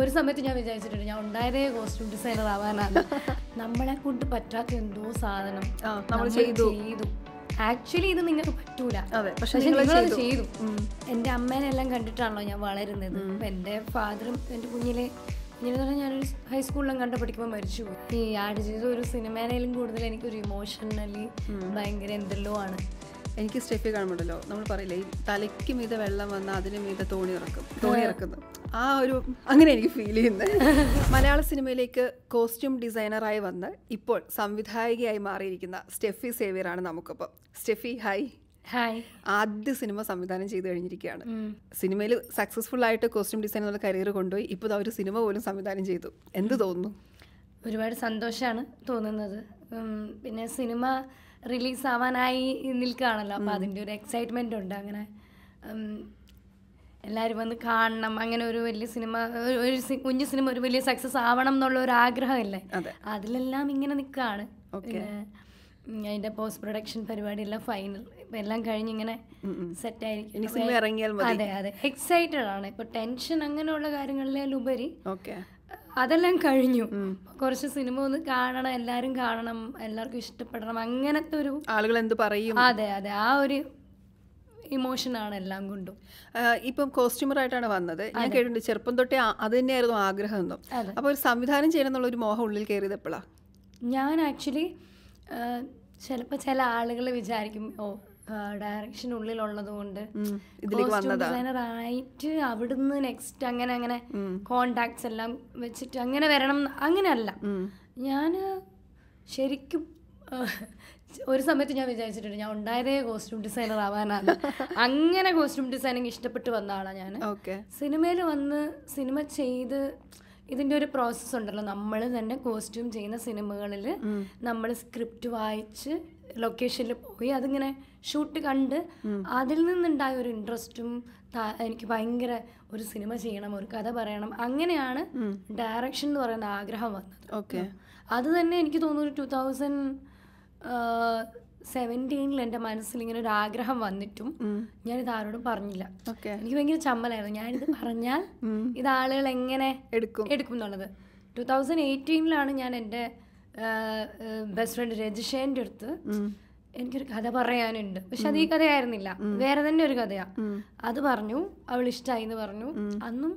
ഒരു സമയത്ത് ഞാൻ വിചാരിച്ചിട്ടുണ്ട് ഞാൻ ഉണ്ടായതേ കോസ്റ്റ്യൂം ഡിസൈനർ ആവാനാണ്. നമ്മളെ കൊണ്ട് പറ്റാത്ത എന്തോ സാധനം നമ്മൾ ചെയ്തു. ആക്ച്വലി ഇത് നിങ്ങൾക്ക് പറ്റൂല. പക്ഷെ നിങ്ങളത് ചെയ്തു. എന്റെ അമ്മേനെല്ലാം കണ്ടിട്ടാണല്ലോ ഞാൻ വളരുന്നത്. എന്റെ എന്റെ ഫാദറും എന്റെ കുഞ്ഞിലെ കുഞ്ഞിലെന്ന് പറഞ്ഞാൽ ഞാനൊരു ഹൈസ്കൂളിലും കണ്ട് പഠിക്കുമ്പോൾ മരിച്ചു പോയി ഈ ആട് ചെയ്ത ഒരു സിനിമേനേലും കൂടുതൽ എനിക്കൊരു ഇമോഷണലി ഭയങ്കര എന്തെല്ലോ ആണ്. എനിക്ക് സ്റ്റെപ്പ് കാണുമ്പോഴല്ലോ നമ്മൾ പറയില്ലേ ഈ തലയ്ക്ക് മീത വെള്ളം വന്നാൽ അതിന് മീത തോണി ഇറക്കും. തോണി ഇറക്കുന്നു. ആ ഒരു അങ്ങനെ എനിക്ക് ഫീൽ ചെയ്യുന്നത് മലയാള സിനിമയിലേക്ക് കോസ്റ്റ്യൂം ഡിസൈനറായി വന്ന് ഇപ്പോൾ സംവിധായികയായി മാറിയിരിക്കുന്ന സ്റ്റെഫി സേവിയറാണ് നമുക്കിപ്പോൾ സ്റ്റെഫി ഹായ് ഹായ് ആദ്യ സിനിമ സംവിധാനം ചെയ്തു കഴിഞ്ഞിരിക്കുകയാണ്. സിനിമയിൽ സക്സസ്ഫുൾ ആയിട്ട് കോസ്റ്റ്യൂം ഡിസൈൻ എന്നുള്ള കരിയർ കൊണ്ടുപോയി ഇപ്പോൾ ഒരു സിനിമ പോലും സംവിധാനം ചെയ്തു. എന്ത് തോന്നുന്നു? ഒരുപാട് സന്തോഷമാണ് തോന്നുന്നത്. പിന്നെ സിനിമ റിലീസ് ആവാനായി നിൽക്കുകയാണല്ലോ അപ്പോൾ അതിന്റെ ഒരു എക്സൈറ്റ്മെന്റ് ഉണ്ട്. അങ്ങനെ എല്ലാവരും വന്ന് കാണണം. അങ്ങനെ ഒരു വലിയ സിനിമ ഒരു- കുഞ്ഞു സിനിമ ഒരു വലിയ സക്സസ് ആവണം എന്നുള്ള ഒരു ആഗ്രഹമല്ലേ? അതെ. അതിലെല്ലാം ഇങ്ങനെ നിൽക്കുകയാണ്. അതിന്റെ പോസ്റ്റ് പ്രൊഡക്ഷൻ പരിപാടി പരിപാടിയെല്ലാം ഫൈനൽ എല്ലാം കഴിഞ്ഞ് ഇങ്ങനെ. സെറ്റ് ആയിരിക്കും. അതെ അതെ. എക്സൈറ്റഡ് ആണ്. ഇപ്പോൾ ടെൻഷൻ അങ്ങനെയുള്ള കാര്യങ്ങളിലുപരി ഓക്കെ. അതെല്ലാം കഴിഞ്ഞു. കുറച്ച് സിനിമ ഒന്ന് കാണണം എല്ലാരും കാണണം എല്ലാവർക്കും ഇഷ്ടപ്പെടണം അങ്ങനത്തെ ഒരു ആളുകൾ എന്ത് പറയും? അതെ അതെ. ആ ഒരു ഇമോഷനാണ് എല്ലാം കൊണ്ടും. ആ, കോസ്റ്റ്യൂമർ ആയിട്ടാണ് വന്നത്. ഞാൻ കേട്ടിട്ടുണ്ട് ചെറുപ്പം തൊട്ടേ അത് തന്നെയായിരുന്നു ആഗ്രഹം എന്നും. അപ്പൊ അപ്പോൾ ഒരു സംവിധാനം ചെയ്യണം എന്നുള്ള ഒരു മോഹം ഉള്ളിൽ കയറിയത് എപ്പോഴാ ഞാൻ ആക്ച്വലി ചിലപ്പോൾ ചില ആളുകൾ വിചാരിക്കും ഓ ഡയറക്ഷൻ ഉള്ളിലുള്ളത് കൊണ്ട് ഡിസൈനർ ആയിട്ട് അവിടുന്ന് നെക്സ്റ്റ് അങ്ങനെ അങ്ങനെ കോണ്ടാക്ട്സ് എല്ലാം വെച്ചിട്ട് അങ്ങനെ വരണം അങ്ങനെയല്ല. ഞാൻ ശരിക്കും ഒരു സമയത്ത് ഞാൻ വിചാരിച്ചിട്ടുണ്ട് ഞാൻ ഉണ്ടായതേ കോസ്റ്റ്യൂം ഡിസൈനർ ആവാനാണ്. അങ്ങനെ കോസ്റ്റ്യൂം ഡിസൈനിങ് ഇഷ്ടപ്പെട്ട് വന്ന ആളാണ് ഞാൻ ഓക്കെ. സിനിമയിൽ വന്ന് സിനിമ ചെയ്ത് ഇതിന്റെ ഒരു പ്രോസസ്സ് ഉണ്ടല്ലോ. നമ്മൾ തന്നെ കോസ്റ്റ്യൂം ചെയ്യുന്ന സിനിമകളിൽ നമ്മൾ സ്ക്രിപ്റ്റ് വായിച്ച് ലൊക്കേഷനിൽ പോയി അതിങ്ങനെ ഷൂട്ട് കണ്ട് അതിൽ നിന്നുണ്ടായ ഒരു ഇൻട്രസ്റ്റും എനിക്ക് ഭയങ്കര ഒരു സിനിമ ചെയ്യണം ഒരു കഥ പറയണം അങ്ങനെയാണ് ഡയറക്ഷൻ എന്ന് പറയുന്ന ആഗ്രഹം വന്നത്. ഓക്കെ അത് തന്നെ എനിക്ക് തോന്നുന്നു ടു തൗസൻഡ് സെവന്റീനിൽ എന്റെ മനസ്സിൽ ഇങ്ങനെ ഒരു ആഗ്രഹം വന്നിട്ടും ഞാനിത് ആരോടും പറഞ്ഞില്ല. ഓക്കെ എനിക്ക് ഭയങ്കര ചമ്മലായിരുന്നു. ഞാനിത് പറഞ്ഞാൽ ഇത് ആളുകൾ എങ്ങനെ എടുക്കും. എടുക്കും എന്നുള്ളത്. ടു തൗസൻഡ് എയ്റ്റീനിലാണ് ഞാൻ എന്റെ ബെസ്റ്റ് ഫ്രണ്ട് രജിഷേന്റെ അടുത്ത് എനിക്കൊരു കഥ പറയാനുണ്ട്. പക്ഷെ അത് ഈ കഥയായിരുന്നില്ല. വേറെ തന്നെ ഒരു കഥയാ. അത് പറഞ്ഞു അവൾ ഇഷ്ടമായി എന്ന് പറഞ്ഞു. അന്നും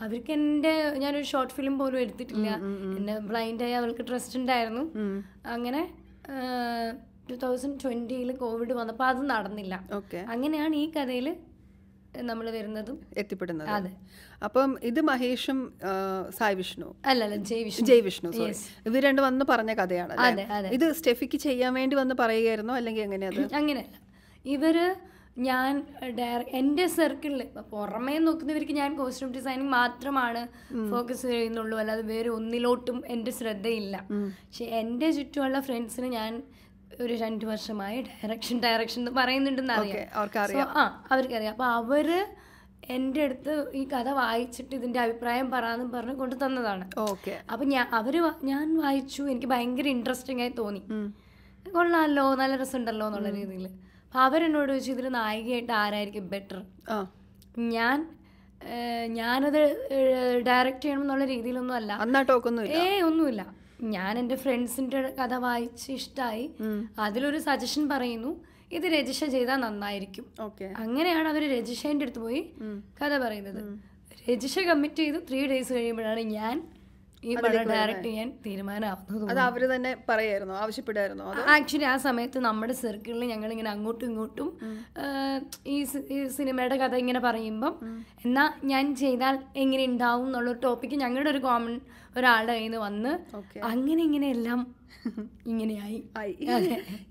അവർക്ക് എന്റെ ഞാനൊരു ഷോർട്ട് ഫിലിം പോലും എടുത്തിട്ടില്ല. ബ്ലൈൻഡ് ആയി അവൾക്ക് ട്രസ്റ്റ് ഉണ്ടായിരുന്നു. അങ്ങനെ ടു തൗസൻഡ് ട്വന്റിയിൽ കോവിഡ് വന്നപ്പോൾ അത് നടന്നില്ല. അങ്ങനെയാണ് ഈ കഥയിൽ നമ്മൾ വരുന്നതും എത്തിപ്പെടുന്നത്. അതെ. അപ്പം ഇത് മഹേഷും സായി വിഷ്ണു. അല്ലല്ല ജയ് വിഷ്ണു. ജയ് വിഷ്ണു ഇവർ രണ്ട് വന്ന് പറഞ്ഞ കഥയാണ് അല്ലേ? അതെ അതെ. ഇത് സ്റ്റെഫിക്ക് ചെയ്യാൻ വേണ്ടി വന്ന് പറയുകയായിരുന്നോ? അല്ലെങ്കിൽ എങ്ങനെയത് അങ്ങനെയല്ല. ഇവർ ഞാൻ ഡയറ എന്റെ സർക്കിളിൽ പുറമേ നോക്കുന്നവർക്ക് ഞാൻ കോസ്റ്റ്യൂം ഡിസൈനിങ് മാത്രമാണ് ഫോക്കസ് ചെയ്യുന്നുള്ളൂ. അല്ലാതെ വേറെ ഒന്നിലോട്ടും എന്റെ ശ്രദ്ധയില്ല. പക്ഷെ എന്റെ ചുറ്റുമുള്ള ഫ്രണ്ട്സിന് ഞാൻ ഒരു രണ്ട് വർഷമായി ഡയറക്ഷൻ ഡയറക്ഷൻ എന്ന് പറയുന്നുണ്ടെന്ന് അറിയാം. ആ അവർക്കറിയാം അപ്പോൾ അവർ എന്റെ അടുത്ത് ഈ കഥ വായിച്ചിട്ട് ഇതിന്റെ അഭിപ്രായം പറയാമെന്ന് പറഞ്ഞ് കൊണ്ടു തന്നതാണ്. ഓക്കെ അപ്പം ഞാൻ അവർ ഞാൻ വായിച്ചു. എനിക്ക് ഭയങ്കര ഇൻട്രസ്റ്റിംഗ് ആയി തോന്നി. കൊള്ളാമല്ലോ നല്ല രസം ഉണ്ടല്ലോ എന്നുള്ള രീതിയിൽ അപ്പം അവരെന്നോട് ചോദിച്ചു ഇതിൽ നായികയായിട്ട് ആരായിരിക്കും ബെറ്റർ ഞാൻ ഞാനത് ഡയറക്റ്റ് ചെയ്യണം എന്നുള്ള രീതിയിലൊന്നും അല്ല. ഏ ഒന്നുമില്ല. ഞാൻ എന്റെ ഫ്രണ്ട്സിന്റെ കഥ വായിച്ച് ഇഷ്ടമായി അതിലൊരു സജഷൻ പറയുന്നു ഇത് രജിഷ ചെയ്താൽ നന്നായിരിക്കും. ഓക്കെ. അങ്ങനെയാണ് അവർ രജിഷേന്റെ അടുത്ത് പോയി കഥ പറയുന്നത്. രജിഷ കമ്മിറ്റ് ചെയ്ത് ത്രീ ഡേയ്സ് കഴിയുമ്പോഴാണ് ഞാൻ ഈ പടം ഡയറക്റ്റ് ചെയ്യാൻ തീരുമാനമാവുന്നത് അത് അവർ തന്നെ പറയായിരുന്നു ആവശ്യപ്പെടായിരുന്നോ അത് ആക്ച്വലി ആ സമയത്ത് നമ്മുടെ സർക്കിളിൽ ഞങ്ങൾ ഇങ്ങനെ അങ്ങോട്ടും ഇങ്ങോട്ടും ഈ സിനിമയുടെ കഥ ഇങ്ങനെ പറയുമ്പം എന്നാ ഞാൻ ചെയ്താൽ എങ്ങനെ ഉണ്ടാവും എന്നുള്ള ടോപ്പിക്ക് ഞങ്ങളുടെ ഒരു കോമൺ ഒരാളുടെ കയ്യിൽ നിന്ന് വന്ന് അങ്ങനെ ഇങ്ങനെ എല്ലാം ഇങ്ങനെയായി.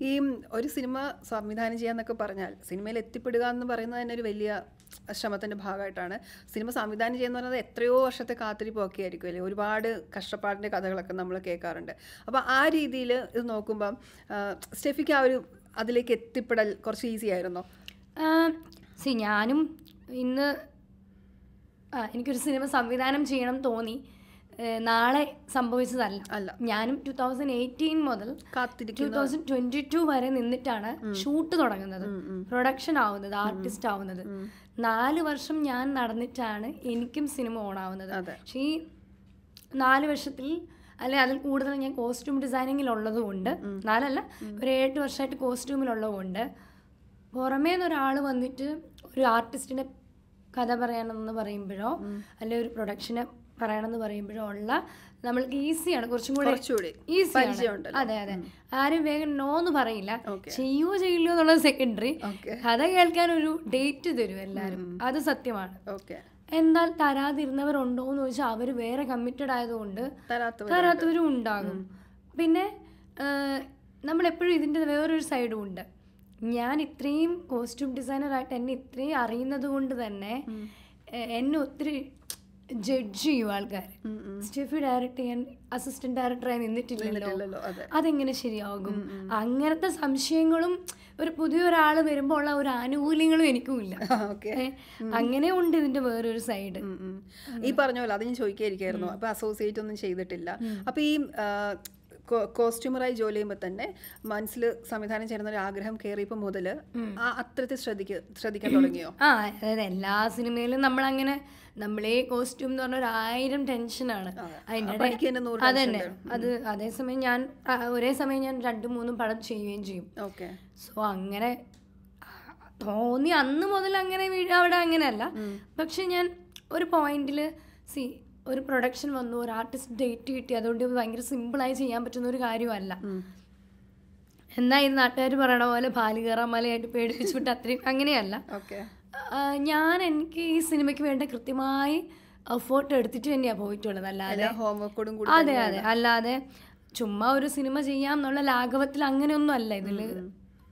ഈ ഒരു സിനിമ സംവിധാനം ചെയ്യാന്നൊക്കെ പറഞ്ഞാൽ സിനിമയിൽ എത്തിപ്പെടുക എന്ന് പറയുന്നത് തന്നെ ഒരു വലിയ ശ്രമത്തിന്റെ ഭാഗമായിട്ടാണ്. സിനിമ സംവിധാനം ചെയ്യുന്ന പറയുന്നത് എത്രയോ വർഷത്തെ കാത്തിരിപ്പൊക്കെ ആയിരിക്കും അല്ലേ? ഒരുപാട് കഷ്ടപ്പാടിന്റെ കഥകളൊക്കെ നമ്മൾ കേൾക്കാറുണ്ട്. അപ്പോൾ ആ രീതിയിൽ ഇത് നോക്കുമ്പം സ്റ്റെഫിക്ക് ആ ഒരു അതിലേക്ക് എത്തിപ്പെടൽ കുറച്ച് ഈസി ആയിരുന്നോ? സി ഞാനും ഇന്ന് എനിക്കൊരു സിനിമ സംവിധാനം ചെയ്യണം തോന്നി. നാളെ സംഭവിച്ചതല്ല. അല്ല. ഞാനും ടു തൗസൻഡ് എയ്റ്റീൻ മുതൽ ടു തൗസൻഡ് ട്വന്റി ടു വരെ നിന്നിട്ടാണ് ഷൂട്ട് തുടങ്ങുന്നത്. പ്രൊഡക്ഷൻ ആവുന്നത് ആർട്ടിസ്റ്റ് ആവുന്നത്. നാല് വർഷം ഞാൻ നടന്നിട്ടാണ് എനിക്കും സിനിമ ഓണാവുന്നത്. പക്ഷേ ഈ നാല് വർഷത്തിൽ അല്ലെ അതിൽ കൂടുതൽ ഞാൻ കോസ്റ്റ്യൂം ഡിസൈനിങ്ങിൽ ഉള്ളതുകൊണ്ട് നാലല്ല ഒരു ഏഴ് വർഷമായിട്ട് കോസ്റ്റ്യൂമിലുള്ളതുകൊണ്ട് പുറമേ നിന്ന് ഒരാൾ വന്നിട്ട് ഒരു ആർട്ടിസ്റ്റിനെ കഥ പറയണമെന്ന് പറയുമ്പോഴോ അല്ലെ ഒരു പ്രൊഡക്ഷനെ പറയണമെന്ന് പറയുമ്പോഴുള്ള നമ്മൾക്ക് ഈസിയാണ് കുറച്ചും കൂടെ പരിചയമുണ്ടല്ലോ. അതെ അതെ. ആരും വേഗം നോ എന്ന് പറയില്ല. ചെയ്യുവോ ചെയ്യില്ലോ എന്നുള്ളത് സെക്കൻഡറി കഥ കേൾക്കാൻ ഒരു ഡേറ്റ് തരും എല്ലാവരും അത് സത്യമാണ്. എന്നാൽ തരാതിരുന്നവരുണ്ടോ എന്ന് ചോദിച്ചാൽ അവർ വേറെ കമ്മിറ്റഡ് ആയതുകൊണ്ട് തരാത്തവരും ഉണ്ടാകും. പിന്നെ നമ്മൾ എപ്പോഴും ഇതിന്റെ വേറൊരു സൈഡും ഉണ്ട്. ഞാൻ ഇത്രയും കോസ്റ്റ്യൂം ഡിസൈനറായിട്ട് എന്നെ ഇത്രയും അറിയുന്നത് കൊണ്ട് തന്നെ എന്നെ ഒത്തിരി ജഡ്ജ് ചെയ്യും ആൾക്കാർ സ്റ്റെഫി ഡയറക്ടർ ചെയ്യാൻ അസിസ്റ്റന്റ് ഡയറക്ടറായി നിന്നിട്ടില്ലല്ലോ. അതെങ്ങനെ ശരിയാകും? അങ്ങനത്തെ സംശയങ്ങളും ഒരു പുതിയൊരാൾ വരുമ്പോൾ ഉള്ള ഒരു ആനുകൂല്യങ്ങളും എനിക്കും ഇല്ല അങ്ങനെ ഉണ്ട് ഇതിന്റെ വേറൊരു സൈഡ് ഈ പറഞ്ഞ പോലെ അത് ഞാൻ ചോദിക്കായിരിക്കായിരുന്നു. അപ്പൊ അസോസിയേറ്റ് ഒന്നും ചെയ്തിട്ടില്ല. അപ്പൊ ഈ കോസ്റ്റ്യൂമറായി ജോലി ചെയ്യുമ്പോൾ തന്നെ മനസ്സിൽ സംവിധാനം ചെയ്യുന്ന ഒരു ആഗ്രഹം കയറിയപ്പോൾ മുതൽ ആ അത്രത്തിൽ ശ്രദ്ധിക്ക ശ്രദ്ധിക്കാൻ തുടങ്ങിയോ? ആ അതായത് എല്ലാ സിനിമയിലും നമ്മൾ അങ്ങനെ നമ്മളേ കോസ്റ്റ്യൂം എന്ന് പറഞ്ഞ ഒരു ആയിരം ടെൻഷനാണ് അതിന്റെ അതന്നെ. അത് അതേസമയം ഞാൻ ഒരേ സമയം ഞാൻ രണ്ടും മൂന്നും പടം ചെയ്യുകയും ചെയ്യും. ഓക്കെ. സോ അങ്ങനെ തോന്നി അന്ന് മുതൽ അങ്ങനെ അവിടെ അങ്ങനെയല്ല. പക്ഷെ ഞാൻ ഒരു പോയിന്റിൽ സി ഒരു പ്രൊഡക്ഷൻ വന്നു ഒരു ആർട്ടിസ്റ്റ് ഡേറ്റ് കിട്ടി. അതുകൊണ്ട് ഭയങ്കര സിമ്പിളായി ചെയ്യാൻ പറ്റുന്ന ഒരു കാര്യമല്ല. എന്നാൽ ഇത് നാട്ടുകാർ പറയണ പോലെ കയറാൻ മലയായിട്ട് പേടിപ്പിച്ചു വിട്ട് അത്രയും അങ്ങനെയല്ല. ഓക്കെ. ഞാൻ എനിക്ക് ഈ സിനിമയ്ക്ക് വേണ്ട കൃത്യമായി എഫേർട്ട് എടുത്തിട്ട് തന്നെയാണ് പോയിട്ടുള്ളത്. അല്ലാതെ അതെ അതെ. അല്ലാതെ ചുമ്മാ ഒരു സിനിമ ചെയ്യാം എന്നുള്ള ലാഘവത്തിൽ അങ്ങനെയൊന്നും അല്ല ഇതിൽ.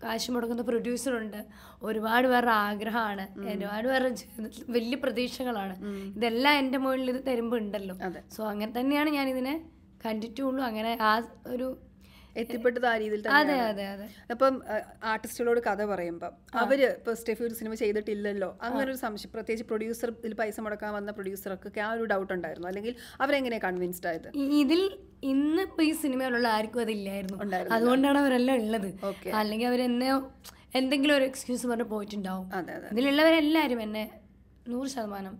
കാശ് മുടക്കുന്ന പ്രൊഡ്യൂസർ ഉണ്ട്. ഒരുപാട് പേരുടെ ആഗ്രഹമാണ്. ഒരുപാട് പേരുടെ ജീവിതത്തിൽ വലിയ പ്രതീക്ഷകളാണ്. ഇതെല്ലാം എന്റെ മുകളിൽ ഇത് തരുമ്പോൾ ഉണ്ടല്ലോ സോ അങ്ങനെ തന്നെയാണ് ഞാൻ ഇതിനെ കണ്ടിട്ടുള്ളൂ. അങ്ങനെ ആ ഒരു എത്തിപ്പെട്ടത് ആ രീതിയിൽ അതെ തന്നെ അതെ അതെ. അപ്പം ആർട്ടിസ്റ്റുകളോട് കഥ പറയുമ്പോൾ അവർ ഇപ്പൊ സ്റ്റെഫി ഒരു സിനിമ ചെയ്തിട്ടില്ലല്ലോ അങ്ങനെ ഒരു സംശയം പ്രത്യേകിച്ച് പ്രൊഡ്യൂസർ ഇതിൽ പൈസ മുടക്കാൻ വന്ന പ്രൊഡ്യൂസർക്കൊക്കെ ആ ഒരു ഡൗട്ട് ഉണ്ടായിരുന്നു. അല്ലെങ്കിൽ അവരെങ്ങനെ കൺവിൻസ്ഡ് ആയത്? ഇതിൽ ഇന്ന് ഇപ്പൊ ഈ സിനിമയിലുള്ള ആർക്കും അതില്ലായിരുന്നു. അതുകൊണ്ടാണ് അവരെല്ലാം ഉള്ളത്. അല്ലെങ്കിൽ അവരെന്നെ എന്തെങ്കിലും ഒരു എക്സ്ക്യൂസ് പറഞ്ഞ് പോയിട്ടുണ്ടാവും. അതെ അതെ ഇതിലുള്ളവരെല്ലാവരും എന്നെ നൂറ് ശതമാനം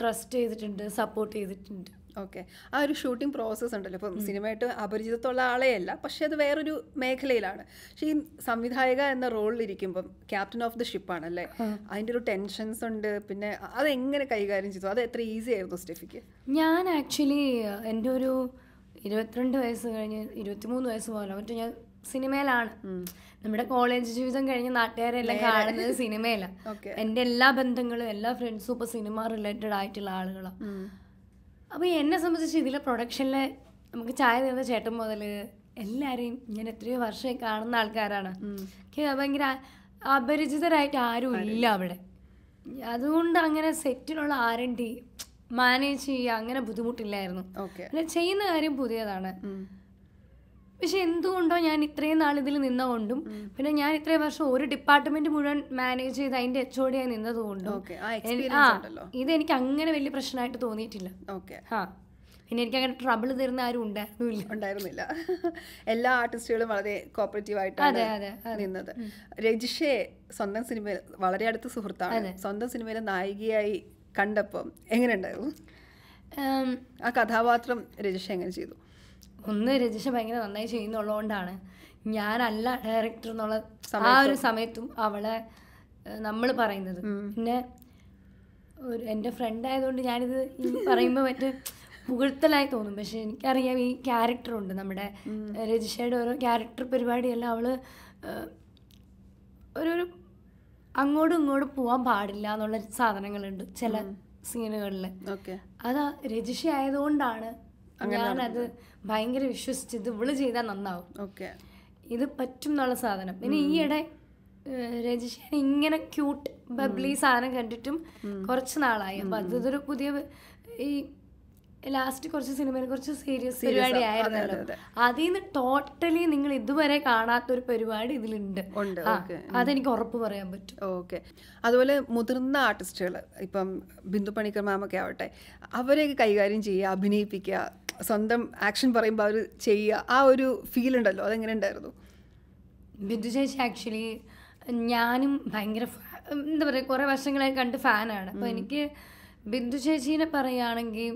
ട്രസ്റ്റ് ചെയ്തിട്ടുണ്ട് സപ്പോർട്ട് ചെയ്തിട്ടുണ്ട്. ഓക്കെ. ആ ഒരു ഷൂട്ടിംഗ് പ്രോസസ്സ് ഉണ്ടല്ലോ. ഇപ്പം സിനിമയായിട്ട് അപരിചിതത്തുള്ള ആളെയല്ല പക്ഷേ അത് വേറൊരു മേഖലയിലാണ്. പക്ഷെ ഈ സംവിധായക എന്ന റോളിൽ ഇരിക്കുമ്പം ക്യാപ്റ്റൻ ഓഫ് ദി ഷിപ്പാണ് അല്ലേ അതിന്റെ ഒരു ടെൻഷൻസ് ഉണ്ട്. പിന്നെ അതെങ്ങനെ കൈകാര്യം ചെയ്തു? അത് എത്ര ഈസി ആയിരുന്നു സ്റ്റെഫിക്ക്? ഞാൻ ആക്ച്വലി എന്റെ ഒരു ഇരുപത്തിരണ്ട് വയസ്സ് കഴിഞ്ഞ് ഇരുപത്തിമൂന്ന് വയസ്സ് പോലെ. മറ്റേ ഞാൻ സിനിമയിലാണ്. നമ്മുടെ കോളേജ് ജീവിതം കഴിഞ്ഞ് നാട്ടുകാരെല്ലാം കാണുന്നത് സിനിമയിലാണ് എന്റെ എല്ലാ ബന്ധങ്ങളും എല്ലാ ഫ്രണ്ട്സും ഇപ്പോൾ സിനിമ റിലേറ്റഡ് ആയിട്ടുള്ള ആളുകളാണ് അപ്പോൾ എന്നെ സംബന്ധിച്ച് ഇതിലെ പ്രൊഡക്ഷനിലെ നമുക്ക് ചായ തരുന്ന ചേട്ടൻ മുതൽ എല്ലാവരെയും ഞാൻ എത്രയോ വർഷമായി കാണുന്ന ആൾക്കാരാണ്. ഭയങ്കര അപരിചിതരായിട്ട് ആരും ഇല്ല അവിടെ. അതുകൊണ്ട് അങ്ങനെ സെറ്റിലുള്ള ആരണ്ടി മാനേജ് ചെയ്യുക അങ്ങനെ ബുദ്ധിമുട്ടില്ലായിരുന്നു. ഓക്കെ പിന്നെ ചെയ്യുന്ന കാര്യം പുതിയതാണ്. പക്ഷെ എന്തുകൊണ്ടോ ഞാൻ ഇത്രയും നാൾ ഇതിൽ നിന്നതുകൊണ്ടും പിന്നെ ഞാൻ ഇത്രയും വർഷം ഒരു ഡിപ്പാർട്ട്മെന്റ് മുഴുവൻ മാനേജ് ചെയ്ത് അതിന്റെ എച്ച് ഒ ഡി ആയി നിന്നതുകൊണ്ടും ഓക്കെ ആ ഇത് എനിക്ക് അങ്ങനെ വലിയ പ്രശ്നമായിട്ട് തോന്നിയിട്ടില്ല. ഓക്കെ ആ പിന്നെ എനിക്ക് അങ്ങനെ ട്രബിൾ തരുന്ന ആരും ഉണ്ടായിരുന്നില്ല ഉണ്ടായിരുന്നില്ല. എല്ലാ ആർട്ടിസ്റ്റുകളും വളരെ കോപ്പറേറ്റീവ് ആയിട്ടാണ് നിന്നത്. രജിഷെ സ്വന്തം സിനിമയിൽ വളരെ അടുത്ത സുഹൃത്താണ്. സ്വന്തം സിനിമയിലെ നായികയായി കണ്ടപ്പം എങ്ങനെ ഉണ്ടായിരുന്നു? ആ കഥാപാത്രം രജിഷ എങ്ങനെ ചെയ്തു? ഒന്ന് രജിഷ ഭയങ്കര നന്നായി ചെയ്യുന്നുള്ളതുകൊണ്ടാണ് ഞാനല്ല ഡയറക്ടർ എന്നുള്ള ആ ഒരു സമയത്തും അവളെ നമ്മൾ പറയുന്നത്. പിന്നെ ഒരു എന്റെ ഫ്രണ്ട് ആയതുകൊണ്ട് ഞാനിത് പറയുമ്പോൾ മറ്റേ പുകഴ്ത്തലായി തോന്നും. പക്ഷെ എനിക്കറിയാം ഈ ക്യാരക്ടറുണ്ട് നമ്മുടെ രജിഷയുടെ ഓരോ ക്യാരക്ടർ പരിപാടിയെല്ലാം അവൾ ഒരു ഒരു അങ്ങോട്ടും ഇങ്ങോട്ടും പോകാൻ പാടില്ല എന്നുള്ള സാധനങ്ങളുണ്ട് ചില സീനുകളിൽ ഓക്കെ. അതാ രജിഷ ആയതുകൊണ്ടാണ് ഞാനത് ഭയങ്കര വിശ്വസിച്ച് ഇത് ഇവൾ ചെയ്താൽ നന്നാവും. ഓക്കെ. ഇത് പറ്റും എന്നുള്ള സാധനം. പിന്നെ ഈയിടെ രജിഷനെ ഇങ്ങനെ ക്യൂട്ട് ബബ്ലി സാധനം കണ്ടിട്ടും കുറച്ച് നാളായി. അപ്പൊ അത് ഇതൊരു പുതിയ ഈ ലാസ്റ്റ് കുറച്ച് സിനിമയിൽ കുറച്ച് സീരിയസ് പരിപാടി ആയിരുന്നല്ലോ. അതിൽ നിന്ന് ടോട്ടലി നിങ്ങൾ ഇതുവരെ കാണാത്ത ഒരു പരിപാടി ഇതിലുണ്ട്. അതെനിക്ക് ഉറപ്പ് പറയാൻ പറ്റും. ഓക്കെ. അതുപോലെ മുതിർന്ന ആർട്ടിസ്റ്റുകൾ ഇപ്പം ബിന്ദു പണിക്കർ മാമൊക്കെ ആവട്ടെ അവരെയൊക്കെ കൈകാര്യം ചെയ്യുക അഭിനയിപ്പിക്കുക സ്വന്തം ആക്ഷൻ പറയുമ്പോൾ അവർ ചെയ്യുക ആ ഒരു ഫീൽ ഉണ്ടല്ലോ അതെങ്ങനെ ഉണ്ടായിരുന്നു? ബിന്ദു ചേച്ചി ആക്ച്വലി ഞാനും ഭയങ്കര എന്താ പറയുക കുറേ വർഷങ്ങളായി കണ്ട് ഫാനാണ് അപ്പോൾ എനിക്ക് ബിന്ദു ചേച്ചീനെ പറയുകയാണെങ്കിൽ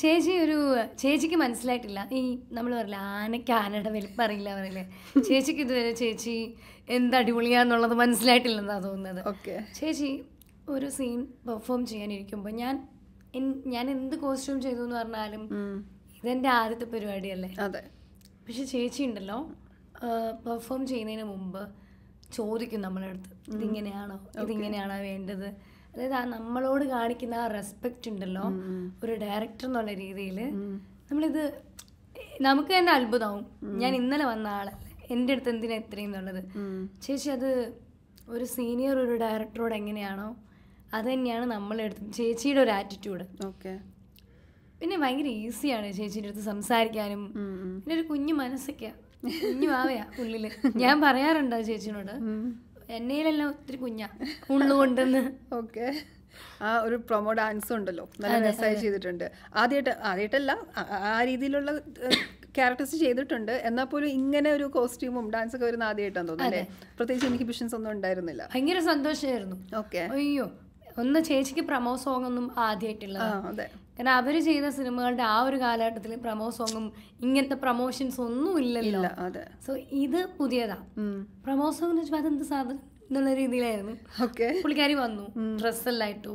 ചേച്ചി ഒരു ചേച്ചിക്ക് മനസ്സിലായിട്ടില്ല. ഈ നമ്മൾ പറയില്ല ആനയ്ക്ക് ആനയുടെ വലിപ്പം അറിയില്ല പറയില്ലേ? ചേച്ചിക്ക് ഇതുവരെ ചേച്ചി എന്ത് അടിപൊളിയാന്നുള്ളത് മനസ്സിലായിട്ടില്ലെന്നാണ് തോന്നുന്നത്. ഓക്കെ ചേച്ചി ഒരു സീൻ പെർഫോം ചെയ്യാനിരിക്കുമ്പോൾ ഞാൻ ഞാൻ എന്ത് കോസ്റ്റ്യൂം ചെയ്തു എന്ന് പറഞ്ഞാലും ഇതെന്റെ ആദ്യത്തെ പരിപാടിയല്ലേ? അതെ. പക്ഷെ ചേച്ചി ഉണ്ടല്ലോ പെർഫോം ചെയ്യുന്നതിന് മുമ്പ് ചോദിക്കും നമ്മളെ അടുത്ത് ഇതിങ്ങനെയാണോ? ഇതിങ്ങനെയാണോ വേണ്ടത്? അതായത് ആ നമ്മളോട് കാണിക്കുന്ന ആ റെസ്പെക്റ്റ് ഉണ്ടല്ലോ ഒരു ഡയറക്ടർ എന്നുള്ള രീതിയിൽ നമ്മളിത് നമുക്ക് തന്നെ അത്ഭുതമാവും. ഞാൻ ഇന്നലെ വന്ന ആളല്ലേ എന്റെ അടുത്ത് എന്തിനാ ഇത്രയും എന്നുള്ളത്? ചേച്ചി അത് ഒരു സീനിയർ ഒരു ഡയറക്ടറോട് എങ്ങനെയാണോ അത് തന്നെയാണ് നമ്മളെടുത്ത് ചേച്ചിയുടെ ഒരു ആറ്റിറ്റ്യൂഡ് ഓക്കെ പിന്നെ ഭയങ്കര ഈസിയാണ് ചേച്ചീന്റെ അടുത്ത് സംസാരിക്കാനും. പിന്നെ ഒരു കുഞ്ഞു മനസ്സൊക്കെയാ. കുഞ്ഞു ആവയാ ഉള്ളിൽ. ഞാൻ പറയാറുണ്ടോ ചേച്ചിനോട്. എന്നെയിലെല്ലാം ഒത്തിരി കുഞ്ഞാ. ഉള്ളുകൊണ്ടെന്ന്. ഓക്കെ ആ ഒരു പ്രൊമോ ഡാൻസും ഉണ്ടല്ലോ. നല്ല മെസ്സേജ് ചെയ്തിട്ടുണ്ട്. ആദ്യമായിട്ട് ആദ്യമായിട്ടല്ല ആ- രീതിയിലുള്ള ക്യാരക്ടേഴ്സ് ചെയ്തിട്ടുണ്ട്. എന്നാൽ പോലും ഇങ്ങനെ ഒരു കോസ്റ്റ്യൂമും ഡാൻസ് ഒക്കെ വരുന്ന ആദ്യമായിട്ടാണ് തോന്നുന്നു അല്ലേ? പ്രത്യേകിച്ച് ഇൻഹിബിഷൻസ് ഒന്നും ഉണ്ടായിരുന്നില്ല. ഭയങ്കര സന്തോഷമായിരുന്നു ഓക്കെ അയ്യോ. ഒന്ന് ചേച്ചിക്ക് പ്രമോ സോങ് ഒന്നും ആദ്യമായിട്ടില്ല അതെ. കാരണം അവർ ചെയ്ത സിനിമകളുടെ ആ ഒരു കാലഘട്ടത്തിൽ പ്രമോ സോങ്ങും ഇങ്ങനത്തെ പ്രൊമോഷൻസ് ഒന്നും ഇല്ലല്ലോ. സോ ഇത് പുതിയതാ. പ്രമോ സോങ് എന്ന് വെച്ചാൽ അതെന്ത് സാധനം എന്നുള്ള രീതിയിലായിരുന്നു. ഓക്കെ. പുള്ളിക്കാരി വന്നു ഡ്രസ്സെല്ലാം ഇട്ടു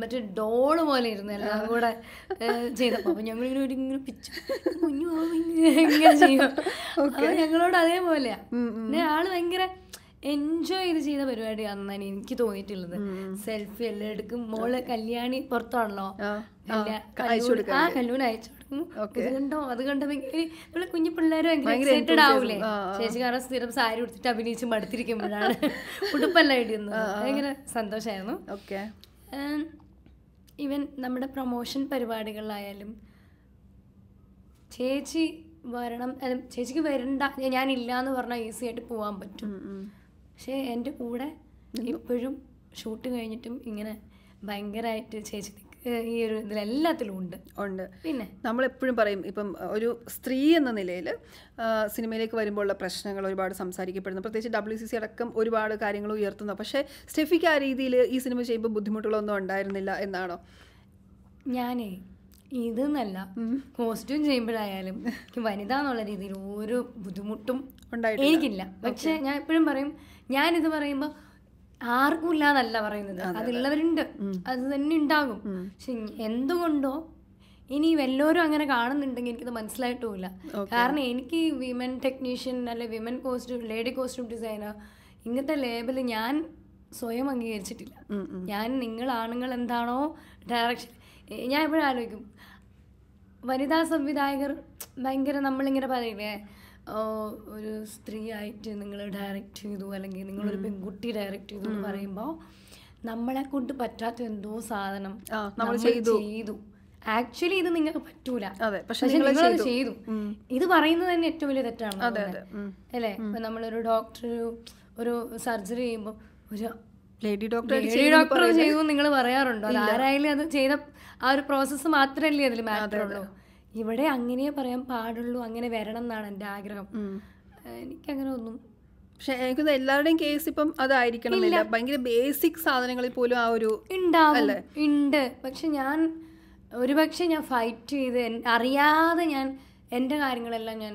മറ്റേ ഡോൾ പോലെ ഇരുന്നു എല്ലാം കൂടെ ചെയ്തപ്പോ. അപ്പൊ ഞങ്ങൾ ഇങ്ങനെ ഒരു ഇങ്ങനെ പിച്ചു. കുഞ്ഞു ഇങ്ങനെ ചെയ്യും അപ്പൊ ഞങ്ങളോട് അതേപോലെയാ. പിന്നെ ആൾ ഭയങ്കര എൻജോയ് ചെയ്ത് ചെയ്ത പരിപാടിയാണെന്നാണ് എനിക്ക് തോന്നിയിട്ടുള്ളത്. സെൽഫി എല്ലാം എടുക്കും. മോൾ കല്യാണി പുറത്താണല്ലോ. ആ, കല്യാ- അയച്ചു കല്ലൂർ- അയച്ചു കൊടുക്കും. ഇത് കണ്ടോ? അത് കണ്ടോ നമ്മൾ കുഞ്ഞു പിള്ളേരും ഭയങ്കര എക്സൈറ്റഡ് ആവൂലേ? കാരണം സ്ഥിരം സാരി ഉടുത്തിട്ട് അഭിനയിച്ച് മടുത്തിരിക്കുമ്പോഴാണ് ഉടുപ്പെല്ലാം ഇടുന്നത്. ഭയങ്കര സന്തോഷമായിരുന്നു ഓക്കെ. ഈവൻ നമ്മുടെ പ്രൊമോഷൻ പരിപാടികളിലായാലും ചേച്ചി വരണം ചേച്ചിക്ക് വരണ്ട ഞാനില്ല എന്ന് പറഞ്ഞാൽ ഈസി ആയിട്ട് പോകാൻ പറ്റും. പക്ഷേ എന്റെ കൂടെ ഇപ്പോഴും ഷൂട്ട് കഴിഞ്ഞിട്ടും ഇങ്ങനെ ഭയങ്കരമായിട്ട് ചേച്ചി ഈ ഒരു ഇതിലെല്ലാത്തിലും ഉണ്ട്. ഉണ്ട്. പിന്നെ? നമ്മളെപ്പോഴും പറയും ഇപ്പം ഒരു സ്ത്രീ എന്ന നിലയിൽ സിനിമയിലേക്ക് വരുമ്പോഴുള്ള പ്രശ്നങ്ങൾ ഒരുപാട് സംസാരിക്കപ്പെടുന്നു. പ്രത്യേകിച്ച് ഡബ്ല്യു സി സി അടക്കം ഒരുപാട് കാര്യങ്ങൾ ഉയർത്തുന്നു. പക്ഷേ സ്റ്റെഫിക്ക് ആ രീതിയിൽ ഈ സിനിമ ചെയ്യുമ്പോൾ ബുദ്ധിമുട്ടുകളൊന്നും ഉണ്ടായിരുന്നില്ല എന്നാണോ? ഞാനേ ഇതെന്നല്ല. കോസ്റ്റ്യൂം ചെയ്യുമ്പോഴായാലും എനിക്ക് വനിത എന്നുള്ള രീതിയിൽ ഓരോ ബുദ്ധിമുട്ടും. എനിക്കില്ല. പക്ഷെ ഞാൻ എപ്പോഴും പറയും ഞാൻ ഞാനിത് പറയുമ്പോൾ ആർക്കും ഇല്ലാന്നല്ല പറയുന്നത്. അതുള്ളവരുണ്ട് അത്. തന്നെ ഉണ്ടാകും. പക്ഷെ എന്തുകൊണ്ടോ ഇനി വല്ലവരും അങ്ങനെ കാണുന്നുണ്ടെങ്കിൽ എനിക്കത് മനസ്സിലായിട്ടുമില്ല. കാരണം എനിക്ക് വിമൻ ടെക്നീഷ്യൻ അല്ലെ women costume lady costume designer ഇങ്ങനത്തെ ലേബൽ ഞാൻ സ്വയം അംഗീകരിച്ചിട്ടില്ല. ഞാൻ നിങ്ങൾ ആണുങ്ങൾ എന്താണോ ഡയറക്ഷൻ ഞാൻ എപ്പോഴും ആലോചിക്കും. വനിതാ സംവിധായകർ ഭയങ്കര നമ്മളിങ്ങനെ പറയില്ലേ ഒരു സ്ത്രീ ആയിട്ട് നിങ്ങൾ ഡയറക്റ്റ് ചെയ്തു അല്ലെങ്കിൽ നിങ്ങളൊരു പെൺകുട്ടി ഡയറക്റ്റ് ചെയ്തു എന്ന് പറയുമ്പോൾ നമ്മളെ കൊണ്ട് പറ്റാത്ത എന്തോ സാധനം നമ്മൾ ചെയ്തു. ആക്ച്വലി ഇത് നിങ്ങൾക്ക് പറ്റൂല. പക്ഷെ നിങ്ങൾ ചെയ്തു. ഇത് പറയുന്നത് തന്നെ ഏറ്റവും വലിയ തെറ്റാണ് അല്ലേ? ഇപ്പൊ നമ്മളൊരു ഡോക്ടർ ഒരു സർജറി ചെയ്യുമ്പോൾ ഒരു ലേഡി ഡോക്ടർ ലേഡി ഡോക്ടർ ചെയ്തു നിങ്ങൾ പറയാറുണ്ടോ? ആരായാലും അത് ചെയ്ത ആ ഒരു പ്രോസസ്സ് മാത്രമല്ലേ അതിൽ മാറ്റർ ഉള്ളൂ. ഇവിടെ അങ്ങനെയേ പറയാൻ പാടുള്ളൂ അങ്ങനെ വരണം എന്നാണ് എന്റെ ആഗ്രഹം. എനിക്കങ്ങനെ ഒന്നും പക്ഷെ എനിക്ക് എല്ലാവരുടെയും കേസ് ഇപ്പം അതായിരിക്കണം എന്നില്ല. ഭയങ്കര ബേസിക് സാധനങ്ങളിൽ പോലും ആ ഒരു ഉണ്ടാവും. ഉണ്ട്. പക്ഷെ ഞാൻ ഒരുപക്ഷെ ഞാൻ ഫൈറ്റ് ചെയ്ത് അറിയാതെ ഞാൻ എന്റെ കാര്യങ്ങളെല്ലാം ഞാൻ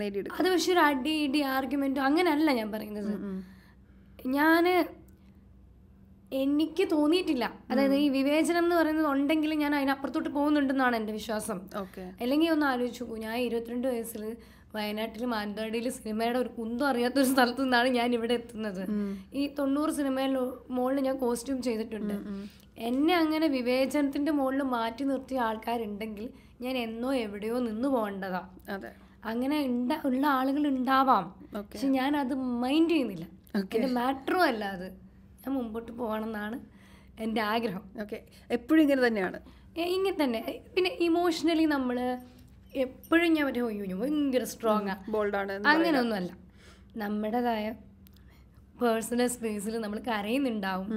നേടിയെടുക്കും. അത് പക്ഷെ ഒരു അടി ഇടി ആർഗ്യുമെന്റോ അങ്ങനെയല്ല ഞാൻ പറയുന്നത്. ഞാൻ എനിക്ക് തോന്നിയിട്ടില്ല. അതായത് ഈ വിവേചനം എന്ന് പറയുന്നത് ഉണ്ടെങ്കിൽ ഞാൻ അതിനപ്പുറത്തോട്ട് പോകുന്നുണ്ടെന്നാണ് എന്റെ വിശ്വാസം. ഓക്കെ. അല്ലെങ്കിൽ ഒന്ന് ആലോചിച്ചു ഞാൻ ഇരുപത്തിരണ്ട് വയസ്സിൽ വയനാട്ടിൽ മാനന്തവാടിയിൽ സിനിമയുടെ ഒരു കുന്തം അറിയാത്തൊരു സ്ഥലത്തു നിന്നാണ് ഞാൻ ഇവിടെ എത്തുന്നത്. ഈ തൊണ്ണൂറ് സിനിമയിൽ മുകളിൽ ഞാൻ കോസ്റ്റ്യൂം ചെയ്തിട്ടുണ്ട്. എന്നെ അങ്ങനെ വിവേചനത്തിന്റെ മുകളിൽ മാറ്റി നിർത്തിയ ആൾക്കാരുണ്ടെങ്കിൽ ഞാൻ എന്നോ എവിടെയോ നിന്ന് പോകേണ്ടതാ. അതെ. അങ്ങനെ ഉള്ള ആളുകൾ ഉണ്ടാവാം. പക്ഷെ ഞാൻ അത് മൈൻഡ് ചെയ്യുന്നില്ല. മാറ്ററും അല്ല അത്. ഞാൻ മുമ്പോട്ട് പോകണം എന്നാണ് എന്റെ ആഗ്രഹം. ഓക്കെ. എപ്പോഴും ഇങ്ങനെ തന്നെയാണ്? ഇങ്ങനെ തന്നെ. പിന്നെ ഇമോഷണലി നമ്മൾ എപ്പോഴും ഞാൻ ഒരു ഞാൻ ഭയങ്കര സ്ട്രോങ് ആ. ബോൾഡാണ് അങ്ങനെയൊന്നുമല്ല. നമ്മുടേതായ പേഴ്സണൽ സ്പേസിൽ നമ്മൾ കരയുന്നുണ്ടാവും.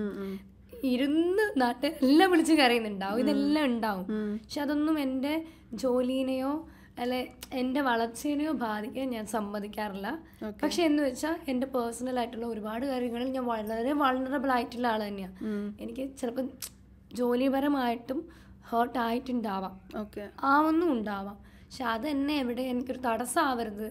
ഇരുന്ന് നാട്ടിൽ എല്ലാം വിളിച്ച് കരയുന്നുണ്ടാവും. ഇതെല്ലാം ഉണ്ടാവും. പക്ഷെ അതൊന്നും എന്റെ ജോലീനെയോ അല്ലെ എന്റെ വളർച്ചേനെയോ ബാധിക്കാൻ ഞാൻ സമ്മതിക്കാറില്ല. പക്ഷെ എന്ന് വെച്ചാൽ എന്റെ പേഴ്സണൽ ആയിട്ടുള്ള ഒരുപാട് കാര്യങ്ങളിൽ ഞാൻ വളരെ വൾണറബിൾ ആയിട്ടുള്ള ആൾ തന്നെയാണ് എനിക്ക് ചിലപ്പോൾ ജോലിപരമായിട്ടും ഹേർട്ട് ആയിട്ടുണ്ടാവാം. ഓക്കെ. ആവുന്നും ഉണ്ടാവാം. പക്ഷെ അത് എന്നെ എവിടെ എനിക്കൊരു തടസ്സമാവരുത്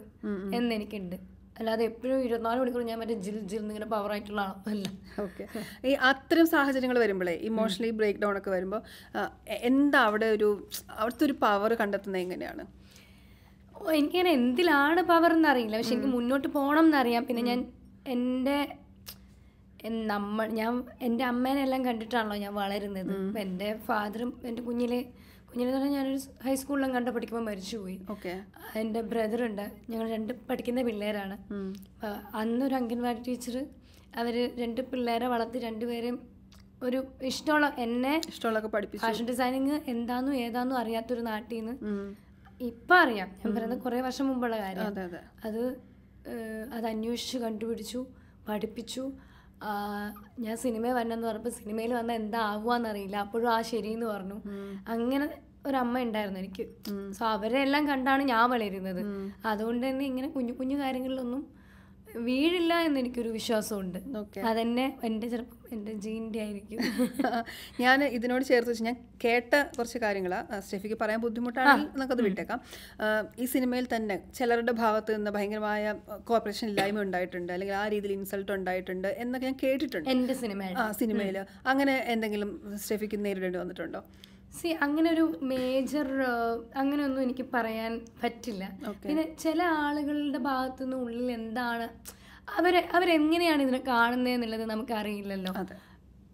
എന്നെനിക്കുണ്ട് അല്ലാതെ എപ്പോഴും ഇരുപത്തിനാല് മണിക്കൂർ ഞാൻ മറ്റേ ജിൽ ജിൽ ഇങ്ങനെ പവർ ആയിട്ടുള്ള ആളല്ല. ഓക്കെ. ഈ അത്തരം സാഹചര്യങ്ങൾ വരുമ്പോഴേ ഇമോഷണലി ബ്രേക്ക് ഡൗൺ ഒക്കെ വരുമ്പോൾ എന്താ അവിടെ ഒരു അവിടുത്തെ ഒരു പവർ കണ്ടെത്തുന്നത് എങ്ങനെയാണ്? ഓ, എനിക്കങ്ങനെ എന്തിലാണ് പവർ എന്നറിയില്ല. പക്ഷെ എനിക്ക് മുന്നോട്ട് പോകണം എന്നറിയാം പിന്നെ ഞാൻ എന്റെ നമ്മൾ ഞാൻ എന്റെ അമ്മേനെ എല്ലാം കണ്ടിട്ടാണല്ലോ ഞാൻ വളരുന്നത്. അപ്പം എന്റെ ഫാദറും എന്റെ കുഞ്ഞിലെ കുഞ്ഞിലെ തന്നെ ഞാനൊരു ഹൈസ്കൂളിലും കണ്ട് പഠിക്കുമ്പോൾ മരിച്ചുപോയി. ഓക്കെ. എന്റെ ബ്രദറുണ്ട് ഞങ്ങൾ രണ്ട് പഠിക്കുന്ന പിള്ളേരാണ്. അന്ന് അന്നൊരു അംഗൻവാടി ടീച്ചർ അവർ രണ്ട് പിള്ളേരെ വളർത്തി രണ്ടുപേരെയും ഒരു ഇഷ്ടമുള്ള എന്നെ ഇഷ്ടമുള്ള ഫാഷൻ ഡിസൈനിങ് എന്താണെന്നും ഏതാണെന്നും അറിയാത്തൊരു നാട്ടിൽ നിന്ന്. ഇപ്പം അറിയാം ഞാൻ പറയുന്നത് കുറേ വർഷം മുമ്പുള്ള കാര്യം. അതെ അതെ. അന്വേഷിച്ച് കണ്ടുപിടിച്ചു പഠിപ്പിച്ചു. ഞാൻ സിനിമ വരണമെന്ന് പറഞ്ഞപ്പോൾ സിനിമയിൽ വന്നാൽ എന്താ ആവുകയെന്നറിയില്ല അപ്പോഴും ആ ശരിയെന്ന് പറഞ്ഞു. അങ്ങനെ ഒരമ്മ ഉണ്ടായിരുന്നു എനിക്ക്. സോ അവരെ എല്ലാം കണ്ടാണ് ഞാൻ വളരുന്നത്. അതുകൊണ്ട് തന്നെ ഇങ്ങനെ കുഞ്ഞു കുഞ്ഞു കാര്യങ്ങളിലൊന്നും വീഴില്ല എന്ന് എനിക്കൊരു വിശ്വാസമുണ്ട് അതെന്നെ എന്റെ എന്റെ എന്റെ ജീന്റെ ആയിരിക്കും. ഞാൻ ഇതിനോട് ചേർത്ത് വെച്ച് ഞാൻ കേട്ട കുറച്ച് കാര്യങ്ങളാണ് സ്റ്റെഫിക്ക് പറയാൻ ബുദ്ധിമുട്ടാണ് നമുക്കത് വിട്ടേക്കാം. ഈ സിനിമയിൽ തന്നെ ചിലരുടെ ഭാഗത്ത് നിന്ന് ഭയങ്കരമായ കോപ്പറേഷൻ ഇല്ലായ്മ ഉണ്ടായിട്ടുണ്ട്. അല്ലെങ്കിൽ ആ രീതിയിൽ ഇൻസൾട്ട് ഉണ്ടായിട്ടുണ്ട് എന്നൊക്കെ ഞാൻ കേട്ടിട്ടുണ്ട്. എന്റെ സിനിമ ആ സിനിമയിൽ. അങ്ങനെ എന്തെങ്കിലും സ്റ്റെഫിക്ക് നേരിടേണ്ടി വന്നിട്ടുണ്ടോ? സി അങ്ങനെ ഒരു മേജർ അങ്ങനെയൊന്നും എനിക്ക് പറയാൻ പറ്റില്ല. പിന്നെ ചില ആളുകളുടെ ഭാഗത്തുനിന്ന് ഉള്ളിൽ എന്താണ് അവരെ അവരെങ്ങനെയാണ് ഇതിനെ കാണുന്നത് എന്നുള്ളത് നമുക്ക് അറിയില്ലല്ലോ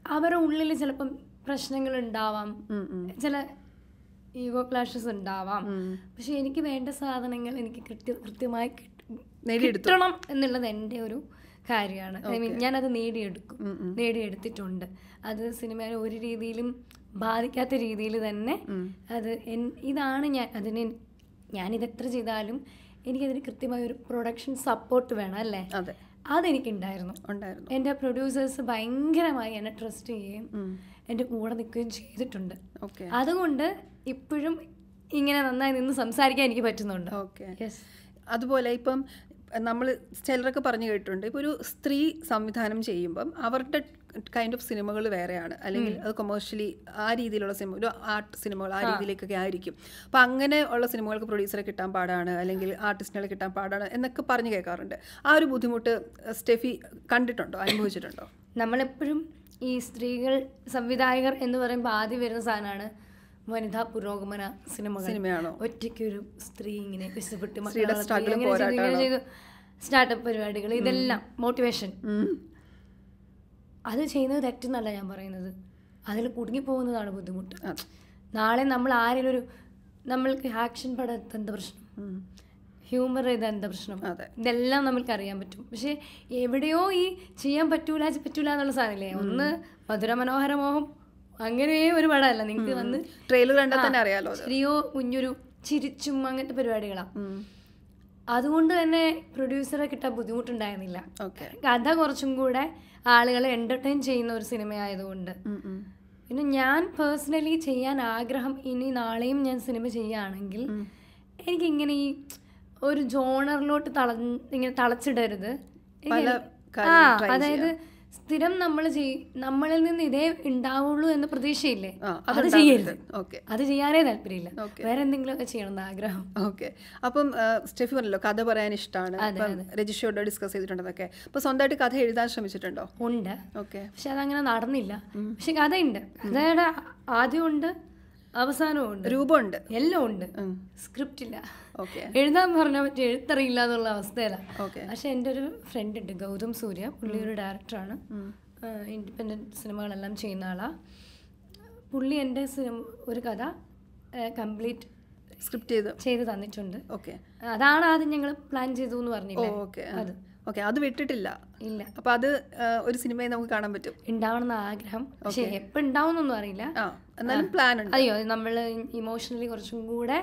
അവരുടെ ഉള്ളിൽ ചിലപ്പം പ്രശ്നങ്ങൾ ഉണ്ടാവാം. ചില ഈഗോ ക്ലാഷസ് ഉണ്ടാവാം. പക്ഷെ എനിക്ക് വേണ്ട സാധനങ്ങൾ എനിക്ക് കൃത്യ കൃത്യമായി നേടിയെടുക്കണം കിട്ടണം എന്നുള്ളത് എന്റെ ഒരു കാര്യമാണ്. ഐ മീൻ ഞാനത് നേടിയെടുക്കും. നേടിയെടുത്തിട്ടുണ്ട്. അത് സിനിമയിൽ ഒരു രീതിയിലും ബാധിക്കാത്ത രീതിയിൽ തന്നെ അത് ഇതാണ് ഞാൻ അതിന് ഞാനിത് എത്ര ചെയ്താലും എനിക്കതിന് കൃത്യമായ ഒരു പ്രൊഡക്ഷൻ സപ്പോർട്ട് വേണം അല്ലേ? അതെ. അതെനിക്കുണ്ടായിരുന്നു. ഉണ്ടായിരുന്നു. എന്റെ പ്രൊഡ്യൂസേഴ്സ് ഭയങ്കരമായി എന്നെ ട്രസ്റ്റ് ചെയ്യുകയും. എന്റെ കൂടെ നിൽക്കുകയും ചെയ്തിട്ടുണ്ട്. ഓക്കെ. അതുകൊണ്ട് ഇപ്പോഴും ഇങ്ങനെ നന്നായി നിന്ന് സംസാരിക്കാൻ എനിക്ക് പറ്റുന്നുണ്ട്. ഓക്കെ. യെസ് അതുപോലെ ഇപ്പം നമ്മൾ ചിലരൊക്കെ പറഞ്ഞു കേട്ടിട്ടുണ്ട് ഇപ്പോൾ ഒരു സ്ത്രീ സംവിധാനം ചെയ്യുമ്പം അവരുടെ കൈൻഡ് ഓഫ് സിനിമകൾ വേറെയാണ്. അല്ലെങ്കിൽ അത് കൊമേഴ്ഷ്യലി ആ രീതിയിലുള്ള സിനിമ ഒരു ആർട്ട് സിനിമകൾ ആ രീതിയിലേക്കൊക്കെ ആയിരിക്കും. അപ്പം അങ്ങനെ ഉള്ള സിനിമകൾക്ക് പ്രൊഡ്യൂസറെ കിട്ടാൻ പാടാണ്. അല്ലെങ്കിൽ ആർട്ടിസ്റ്റിനെ കിട്ടാൻ പാടാണ് എന്നൊക്കെ പറഞ്ഞു കേൾക്കാറുണ്ട്. ആ ഒരു ബുദ്ധിമുട്ട് സ്റ്റെഫി കണ്ടിട്ടുണ്ടോ? അനുഭവിച്ചിട്ടുണ്ടോ? നമ്മളെപ്പോഴും ഈ സ്ത്രീകൾ സംവിധായകർ എന്ന് പറയുമ്പോൾ ആദ്യം വരുന്ന സാധനമാണ് വനിതാ പുരോഗമന സിനിമ സിനിമയാണോ? ഒറ്റയ്ക്കൊരു സ്ത്രീ ഇങ്ങനെ കഷ്ടപ്പെട്ട് സ്റ്റാർട്ടപ്പ് പരിപാടികൾ ഇതെല്ലാം മോട്ടിവേഷൻ. അത് ചെയ്യുന്നത് തെറ്റെന്നല്ല ഞാൻ പറയുന്നത്. അതിൽ കുടുങ്ങിപ്പോകുന്നതാണ് ബുദ്ധിമുട്ട്. നാളെ നമ്മൾ ആരെങ്കിലും ഒരു നമ്മൾക്ക് ആക്ഷൻ പടം എന്താ പ്രശ്നം? ഹ്യൂമർ ചെയ്ത എന്താ പ്രശ്നം? ഇതെല്ലാം നമ്മൾക്ക് അറിയാൻ പറ്റും. പക്ഷെ എവിടെയോ ഈ ചെയ്യാൻ പറ്റൂല പറ്റൂല എന്നുള്ള സാധനമില്ലേ? ഒന്ന് മധുര മനോഹരമോഹം അങ്ങനെ ഒരു പടമല്ല. നിങ്ങൾക്ക് വന്ന് ട്രെയിലർ കണ്ടാൽ തന്നെ അറിയാലോ ചെറിയോ കുഞ്ഞൊരു ചിരിച്ചും അങ്ങനത്തെ പരിപാടികളാണ്. അതുകൊണ്ട് തന്നെ പ്രൊഡ്യൂസറെ കിട്ടാൻ ബുദ്ധിമുട്ടുണ്ടായിരുന്നില്ല. കഥ കുറച്ചും കൂടെ ആളുകളെ എന്റർടൈൻ ചെയ്യുന്ന ഒരു സിനിമയായതുകൊണ്ട്. പിന്നെ ഞാൻ പേഴ്സണലി ചെയ്യാൻ ആഗ്രഹം ഇനി നാളെയും ഞാൻ സിനിമ ചെയ്യുകയാണെങ്കിൽ എനിക്കിങ്ങനെ ഈ ഒരു ജോണറിലോട്ട് തള ഇങ്ങനെ തളച്ചിടരുത്. ആ അതായത് സ്ഥിരം നമ്മൾ നമ്മളിൽ നിന്ന് ഇതേ ഉണ്ടാവുള്ളൂ എന്ന പ്രതീക്ഷയില്ലേ? അത് ചെയ്യരുത്. ഓക്കെ. അത് ചെയ്യാനേ താല്പര്യമില്ല. വേറെ എന്തെങ്കിലും ഒക്കെ ചെയ്യണം ആഗ്രഹം. ഓക്കെ. അപ്പം സ്റ്റെഫി പറഞ്ഞല്ലോ കഥ പറയാൻ ഇഷ്ടമാണ് രജിഷയോട് ഡിസ്കസ് ചെയ്തിട്ടുണ്ടെന്നൊക്കെ. അപ്പൊ സ്വന്തമായിട്ട് കഥ എഴുതാൻ ശ്രമിച്ചിട്ടുണ്ടോ? ഉണ്ട്. ഓക്കെ. പക്ഷെ അതങ്ങനെ നടന്നില്ല. പക്ഷെ കഥയുണ്ട്. കഥയുടെ ആദ്യമുണ്ട് അവസാനവും രൂപമുണ്ട്. എല്ലാം ഉണ്ട്. സ്ക്രിപ്റ്റ് ഇല്ല ഓക്കെ. എഴുതാൻ പറഞ്ഞാൽ പറ്റി എഴുത്തറിയില്ല എന്നുള്ള അവസ്ഥയിലാണ് ഓക്കെ. പക്ഷെ എന്റെ ഒരു ഫ്രണ്ട് ഉണ്ട് ഗൗതം സൂര്യ. പുള്ളി ഒരു ഡയറക്ടറാണ്. ഇൻഡിപെൻഡന്റ് സിനിമകളെല്ലാം ചെയ്യുന്ന ആളാണ് പുള്ളി എന്റെ സിനിമ ഒരു കഥ കംപ്ലീറ്റ് സ്ക്രിപ്റ്റ് ചെയ്ത്. ചെയ്ത് തന്നിട്ടുണ്ട്. ഓക്കെ. അതാണ് ആദ്യം ഞങ്ങൾ പ്ലാൻ ചെയ്തു എന്ന് പറഞ്ഞില്ലേ ഓക്കെ. അത്. ഓക്കെ അത് വിട്ടിട്ടില്ല. ഇല്ല. അപ്പൊ അത് ഒരു സിനിമയിൽ നമുക്ക് കാണാൻ പറ്റും. ഉണ്ടാവണമെന്ന് ആഗ്രഹം. പക്ഷെ എപ്പോൾ ഉണ്ടാവുന്നൊന്നും അറിയില്ല. എന്നാലും പ്ലാൻ ഉണ്ട്. അയ്യോ നമ്മൾ ഇമോഷണലി കുറച്ചും കൂടെ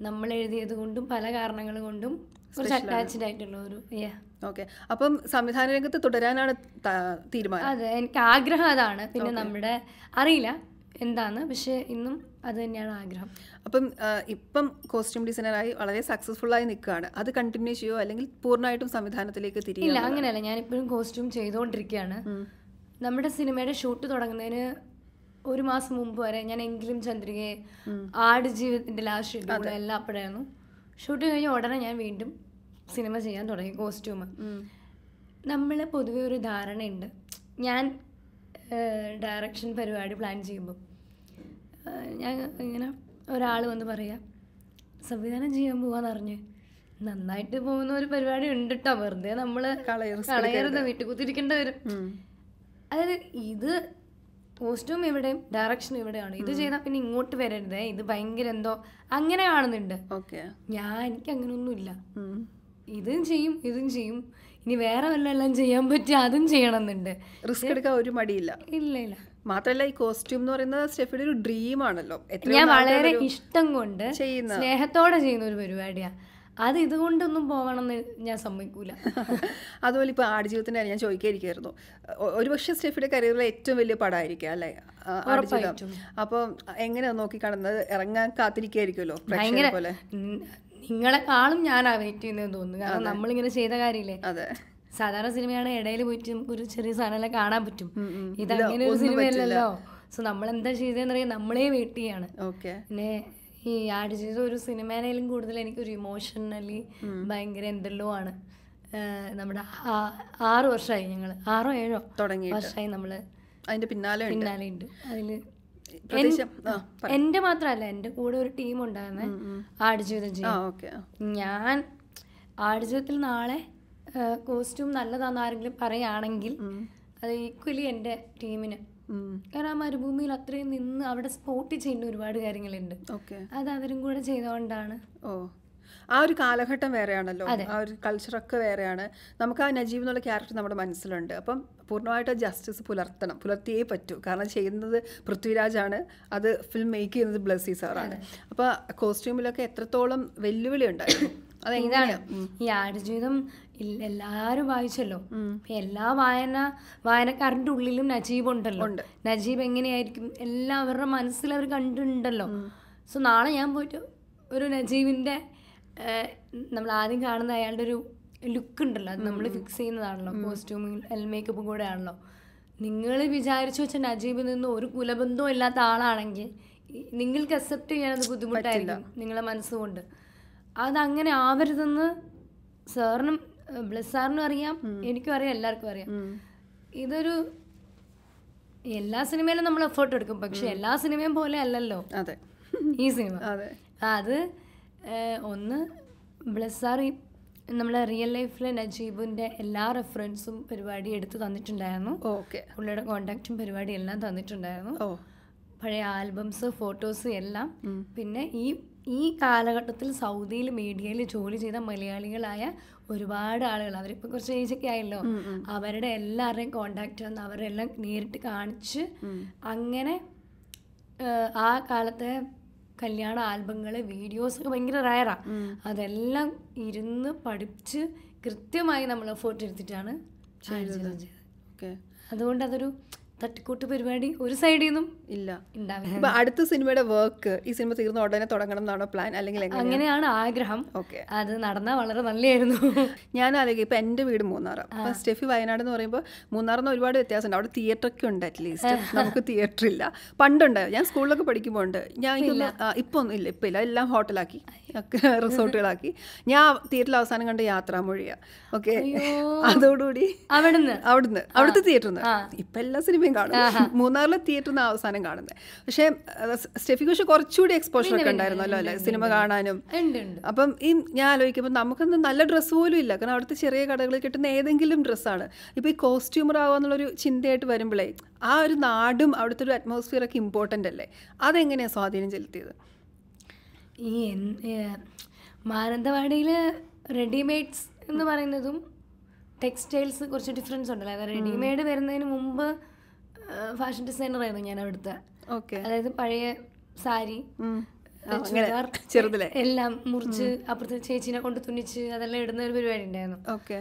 നമ്മൾ എഴുതിയത് കൊണ്ടും പല കാരണങ്ങൾ കൊണ്ടും കുറച്ച് അറ്റാച്ച്ഡ് ആയിട്ടുള്ള ഒരു. ഓക്കെ. അപ്പം സംവിധാന രംഗത്ത് തുടരാനാണ് തീരുമാനം. അതെ എനിക്ക് ആഗ്രഹം അതാണ്. പിന്നെ നമ്മുടെ അറിയില്ല. എന്താന്ന്. പക്ഷെ ഇന്നും അത് തന്നെയാണ് ആഗ്രഹം. അപ്പം ഇപ്പം കോസ്റ്റ്യൂം ഡിസൈനറായി വളരെ സക്സസ്ഫുൾ ആയി നിൽക്കുകയാണ്. അത് കണ്ടിന്യൂ ചെയ്യുമോ അല്ലെങ്കിൽ പൂർണമായിട്ടും സംവിധാനത്തിലേക്ക് തിരിയില്ല അങ്ങനെയല്ല. ഞാൻ ഇപ്പോഴും കോസ്റ്റ്യൂം ചെയ്തുകൊണ്ടിരിക്കുകയാണ് നമ്മുടെ സിനിമയുടെ ഷൂട്ട് തുടങ്ങുന്നതിന് ഒരു മാസം മുമ്പ് വരെ ഞാൻ എങ്കിലും ചന്ദ്രികയെ ആട് ജീവിതത്തിന്റെ ലാസ്റ്റ് ഷെഡ്യൂൾ എല്ലാം അപ്പോഴായിരുന്നു. ഷൂട്ട് കഴിഞ്ഞ ഉടനെ ഞാൻ വീണ്ടും സിനിമ ചെയ്യാൻ തുടങ്ങി കോസ്റ്റ്യൂം നമ്മൾ പൊതുവെ ഒരു ധാരണയുണ്ട്. ഞാൻ ഡയറക്ഷൻ പരിപാടി പ്ലാൻ ചെയ്യുമ്പോൾ ഞാൻ ഇങ്ങനെ ഒരാൾ വന്ന് പറയുക സംവിധാനം ചെയ്യാൻ പോവാന്ന് അറിഞ്ഞ് നന്നായിട്ട് പോകുന്ന ഒരു പരിപാടി ഉണ്ട് കേട്ടോ വെറുതെ നമ്മൾ കളയരുത്, വീട്ടിൽ കുത്തിരിക്കേണ്ടി വരും. അതായത് ഇത് പോസ്റ്റും എവിടെയും ഡയറക്ഷൻ ഇവിടെയാണ്. ഇത് ചെയ്താൽ പിന്നെ ഇങ്ങോട്ട് വരരുതേ. ഇത് ഭയങ്കര എന്തോ അങ്ങനെ കാണുന്നുണ്ട്. ഓക്കെ. ഞാൻ എനിക്ക് അങ്ങനെയൊന്നുമില്ല ഇതും ചെയ്യും ഇതും ചെയ്യും. ഇനി വേറെ വല്ലതെല്ലാം ചെയ്യാൻ പറ്റി അതും ചെയ്യണമെന്നുണ്ട്. റിസ്ക് എടുക്കാൻ ഒരു മടിയില്ല. ഇല്ല ഇല്ല. മാത്രമല്ല ഈ കോസ്റ്റ്യൂം എന്ന് പറയുന്നത് സ്റ്റെഫിയുടെ ഒരു ഡ്രീം ആണല്ലോ. ഞാൻ വളരെ ഇഷ്ടം കൊണ്ട് ചെയ്യുന്ന സ്നേഹത്തോടെ ചെയ്യുന്ന ഒരു പരിപാടിയാ. അത് ഇതുകൊണ്ടൊന്നും പോകണമെന്ന് ഞാൻ സമ്മതിക്കൂല. അതുപോലെ ഇപ്പോൾ ആടുജീവിതത്തിന്റെ കാര്യം ഞാൻ ചോദിക്കായിരിക്കായിരുന്നു ഒരുപക്ഷെ സ്റ്റെഫിയുടെ കരിയറിലെ ഏറ്റവും വലിയ പടമായിരിക്കും അല്ലേ? ആടുജീവിതം. അപ്പോൾ എങ്ങനെയാണ് എങ്ങനെയാ നോക്കി കാണുന്നത് ഇറങ്ങാൻ പ്രേക്ഷകരെ പോലെ. നിങ്ങളെക്കാളും ഞാനാ വെയിറ്റ് ചെയ്യുന്നതെന്ന് തോന്നുന്നു. കാരണം നമ്മളിങ്ങനെ ചെയ്ത കാര്യമില്ലേ? അതെ. സാധാരണ സിനിമയാണ് ഇടയിൽ പോയിട്ട് നമുക്ക് ഒരു ചെറിയ സാധനം കാണാൻ പറ്റും. ഇത് അങ്ങനെ ഒരു സിനിമയല്ലല്ലോ. സോ നമ്മൾ എന്താ ചെയ്തതെന്നറിയാം നമ്മളെ വെയിറ്റ് ചെയ്യാണ്. പിന്നെ ഈ ആട് ചെയ്ത ഒരു സിനിമേനേലും കൂടുതൽ എനിക്കൊരു ഇമോഷണലി ഭയങ്കര എന്തെല്ലോ ആണ്. നമ്മുടെ ആറു വർഷമായി ഞങ്ങൾ ആറോ ഏഴോ തുടങ്ങി വർഷമായി നമ്മൾ അതിന്റെ പിന്നാലെ പിന്നാലെ ഉണ്ട്. അതിൽ എന്റെ മാത്രല്ല എന്റെ കൂടെ ഒരു ടീം ഉണ്ടായിരുന്നേ ആടുജീവിതം ചെയ്യാൻ ഞാൻ ആടുജീവിതത്തിൽ നാളെ കോസ്റ്റ്യൂം നല്ലതാന്ന് ആരെങ്കിലും പറയുകയാണെങ്കിൽ അത് ഈക്വലി എന്റെ ടീമിന് കാരണം ആ മരുഭൂമിയിൽ അത്രയും നിന്ന് അവിടെ സ്പോട്ട് ചെയ്യുന്ന ഒരുപാട് കാര്യങ്ങളുണ്ട്. ഓക്കെ. അത് അവരും കൂടെ ചെയ്തുകൊണ്ടാണ്. ഓ. ആ ഒരു കാലഘട്ടം വേറെയാണല്ലോ. ആ ഒരു കൾച്ചറൊക്കെ വേറെയാണ്. നമുക്ക് ആ നജീബ് എന്നുള്ള ക്യാരക്ടർ നമ്മുടെ മനസ്സിലുണ്ട്. അപ്പം പൂർണമായിട്ട് ജസ്റ്റിസ് പുലർത്തണം. പുലർത്തിയേ പറ്റൂ. കാരണം ചെയ്യുന്നത് പൃഥ്വിരാജാണ്. അത് ഫിലിം മേക്ക് ചെയ്യുന്നത് ബ്ലസ്സി സാറാണ് അപ്പോൾ കോസ്റ്റ്യൂമിലൊക്കെ എത്രത്തോളം വെല്ലുവിളി ഉണ്ടായിരുന്നു ഇതാണ് ഈ ആടുജീവിതം എല്ലാരും വായിച്ചല്ലോ. എല്ലാ വായന വായനക്കാരന്റെ ഉള്ളിലും നജീബ് ഉണ്ടല്ലോ നജീബ് എങ്ങനെയായിരിക്കും? എല്ലാവരുടെ മനസ്സിൽ അവർ കണ്ടിട്ടുണ്ടല്ലോ. സോ നാളെ ഞാൻ പോയിട്ട് ഒരു നജീബിന്റെ നമ്മൾ ആദ്യം കാണുന്ന അയാളുടെ ഒരു ലുക്ക് ഉണ്ടല്ലോ. അത് നമ്മൾ ഫിക്സ് ചെയ്യുന്നതാണല്ലോ. കോസ്റ്റ്യൂമിൽ എൽ മേക്കപ്പും കൂടെ ആണല്ലോ. നിങ്ങൾ വിചാരിച്ചു വെച്ച നജീബിൽ നിന്ന് ഒരു കുലബന്ധവും ഇല്ലാത്ത ആളാണെങ്കിൽ നിങ്ങൾക്ക് അക്സെപ്റ്റ് ചെയ്യാനത് ബുദ്ധിമുട്ടായിരിക്കും നിങ്ങളെ മനസ്സുകൊണ്ട്. അതങ്ങനെ ആവരുതെന്ന് സാറിനും ബ്ലസ് സാറിനും അറിയാം എനിക്കും അറിയാം എല്ലാവർക്കും അറിയാം. ഇതൊരു എല്ലാ സിനിമയിലും നമ്മൾ എഫേർട്ട് എടുക്കും പക്ഷെ എല്ലാ സിനിമയും പോലെ അല്ലല്ലോ. അതെ. ഈ സിനിമ. അതെ. അത് ഒന്ന് ബ്ലസ്സാർ നമ്മളെ റിയൽ ലൈഫിലെ നജീബിന്റെ എല്ലാ റെഫറൻസും പരിപാടി എടുത്ത് തന്നിട്ടുണ്ടായിരുന്നു. ഓക്കെ. പുള്ളിയുടെ കോണ്ടാക്റ്റും പരിപാടി എല്ലാം തന്നിട്ടുണ്ടായിരുന്നു. ഓ. പഴയ ആൽബംസ് ഫോട്ടോസ് എല്ലാം. പിന്നെ ഈ ഈ കാലഘട്ടത്തിൽ സൗദിയിൽ മീഡിയയിൽ ജോലി ചെയ്ത മലയാളികളായ ഒരുപാട് ആളുകൾ അവരിപ്പോൾ കുറച്ച് ഏജൊക്കെ ആയല്ലോ അവരുടെ എല്ലാവരുടെയും കോണ്ടാക്റ്റ് വന്ന് അവരെല്ലാം നേരിട്ട് കാണിച്ച് അങ്ങനെ ആ കാലത്തെ കല്യാണ ആൽബങ്ങൾ വീഡിയോസ് ഒക്കെ ഭയങ്കര റയറാ അതെല്ലാം ഇരുന്ന് പഠിച്ച് കൃത്യമായി നമ്മൾ എഫേർട്ട് എടുത്തിട്ടാണ് അതുകൊണ്ട് അതൊരു തട്ടിക്കൂട്ട് പരിപാടി ഒരു സൈഡിൽ നിന്നും ഇല്ല ഉണ്ടാവില്ല അടുത്ത സിനിമയുടെ വർക്ക് ഈ സിനിമ തീർന്ന ഉടനെ തുടങ്ങണം എന്നാണോ പ്ലാൻ അല്ലെങ്കിൽ അങ്ങനെയാണ് ആഗ്രഹം. ഓക്കെ അത് നടന്നാൽ വളരെ നല്ലതായിരുന്നു ഞാൻ ആലോചിക്കും ഇപ്പൊ എന്റെ വീട് മൂന്നാറ്. അപ്പൊ സ്റ്റെഫി വയനാട് എന്ന് പറയുമ്പോൾ മൂന്നാറിന് ഒരുപാട് വ്യത്യാസമുണ്ട്. അവിടെ തിയേറ്റർ ഒക്കെ ഉണ്ട് അറ്റ്ലീസ്റ്റ് നമുക്ക് തിയേറ്റർ ഇല്ല. പണ്ടുണ്ടായിരുന്നു ഞാൻ സ്കൂളിലൊക്കെ പഠിക്കുമ്പോൾ ഉണ്ട്. ഞാൻ ഇപ്പൊ ഒന്നും ഇല്ല. ഇപ്പൊ ഇല്ല. എല്ലാം ഹോട്ടലാക്കി റിസോർട്ടുകളാക്കി. ഞാൻ തിയേറ്ററിൽ അവസാനം കണ്ട യാത്രാമൊഴിയാ. ഓക്കെ. അതോടുകൂടി അവിടുന്ന്? അവിടുന്ന്. അവിടുത്തെ തിയേറ്ററിൽ ഇപ്പൊ എല്ലാ സിനിമയും കാണും. മൂന്നാറിലെ തിയേറ്ററിൽ നിന്ന് അവസാനം കാണുന്നത് പക്ഷേ സ്റ്റെഫി കുഷ് കുറച്ചുകൂടി എക്സ്പോഷർ ഒക്കെ ഉണ്ടായിരുന്നല്ലോ അല്ലേ? സിനിമ കാണാനും. അപ്പം ഈ ഞാൻ ആലോചിക്കുമ്പോൾ നമുക്കൊന്നും നല്ല ഡ്രസ്സ് പോലും ഇല്ല. കാരണം അവിടുത്തെ ചെറിയ കടകളിൽ കിട്ടുന്ന ഏതെങ്കിലും ഡ്രസ്സാണ് ഇപ്പോൾ ഈ കോസ്റ്റ്യൂമർ ആവുക എന്നുള്ളൊരു ചിന്തയായിട്ട് വരുമ്പോഴേ ആ ഒരു നാടും അവിടുത്തെ ഒരു അറ്റ്മോസ്ഫിയർ ഒക്കെ ഇമ്പോർട്ടന്റ് അല്ലേ? അതെങ്ങനെയാണ് സ്വാധീനം ചെലുത്തിയത്? ഈ മാനന്തവാടിയിൽ റെഡിമെയ്ഡ്സ് എന്ന് പറയുന്നതും ടെക്സ്റ്റൈൽസ് കുറച്ച് ഡിഫറൻസ് ഉണ്ടല്ലോ. അതായത് റെഡിമെയ്ഡ് വരുന്നതിന് മുമ്പ് ഫാഷൻ ഡിസൈനർ ആയിരുന്നു ഞാൻ അവിടുത്തെ ഓക്കെ. അതായത് പഴയ സാരി ചെറുതല്ലേ ചുരിദാർ എല്ലാം മുറിച്ച് അപ്പുറത്തെ ചേച്ചിനെ കൊണ്ട് തുന്നിച്ച് അതെല്ലാം ഇടുന്ന ഒരു പരിപാടി ഉണ്ടായിരുന്നു. ഓക്കെ.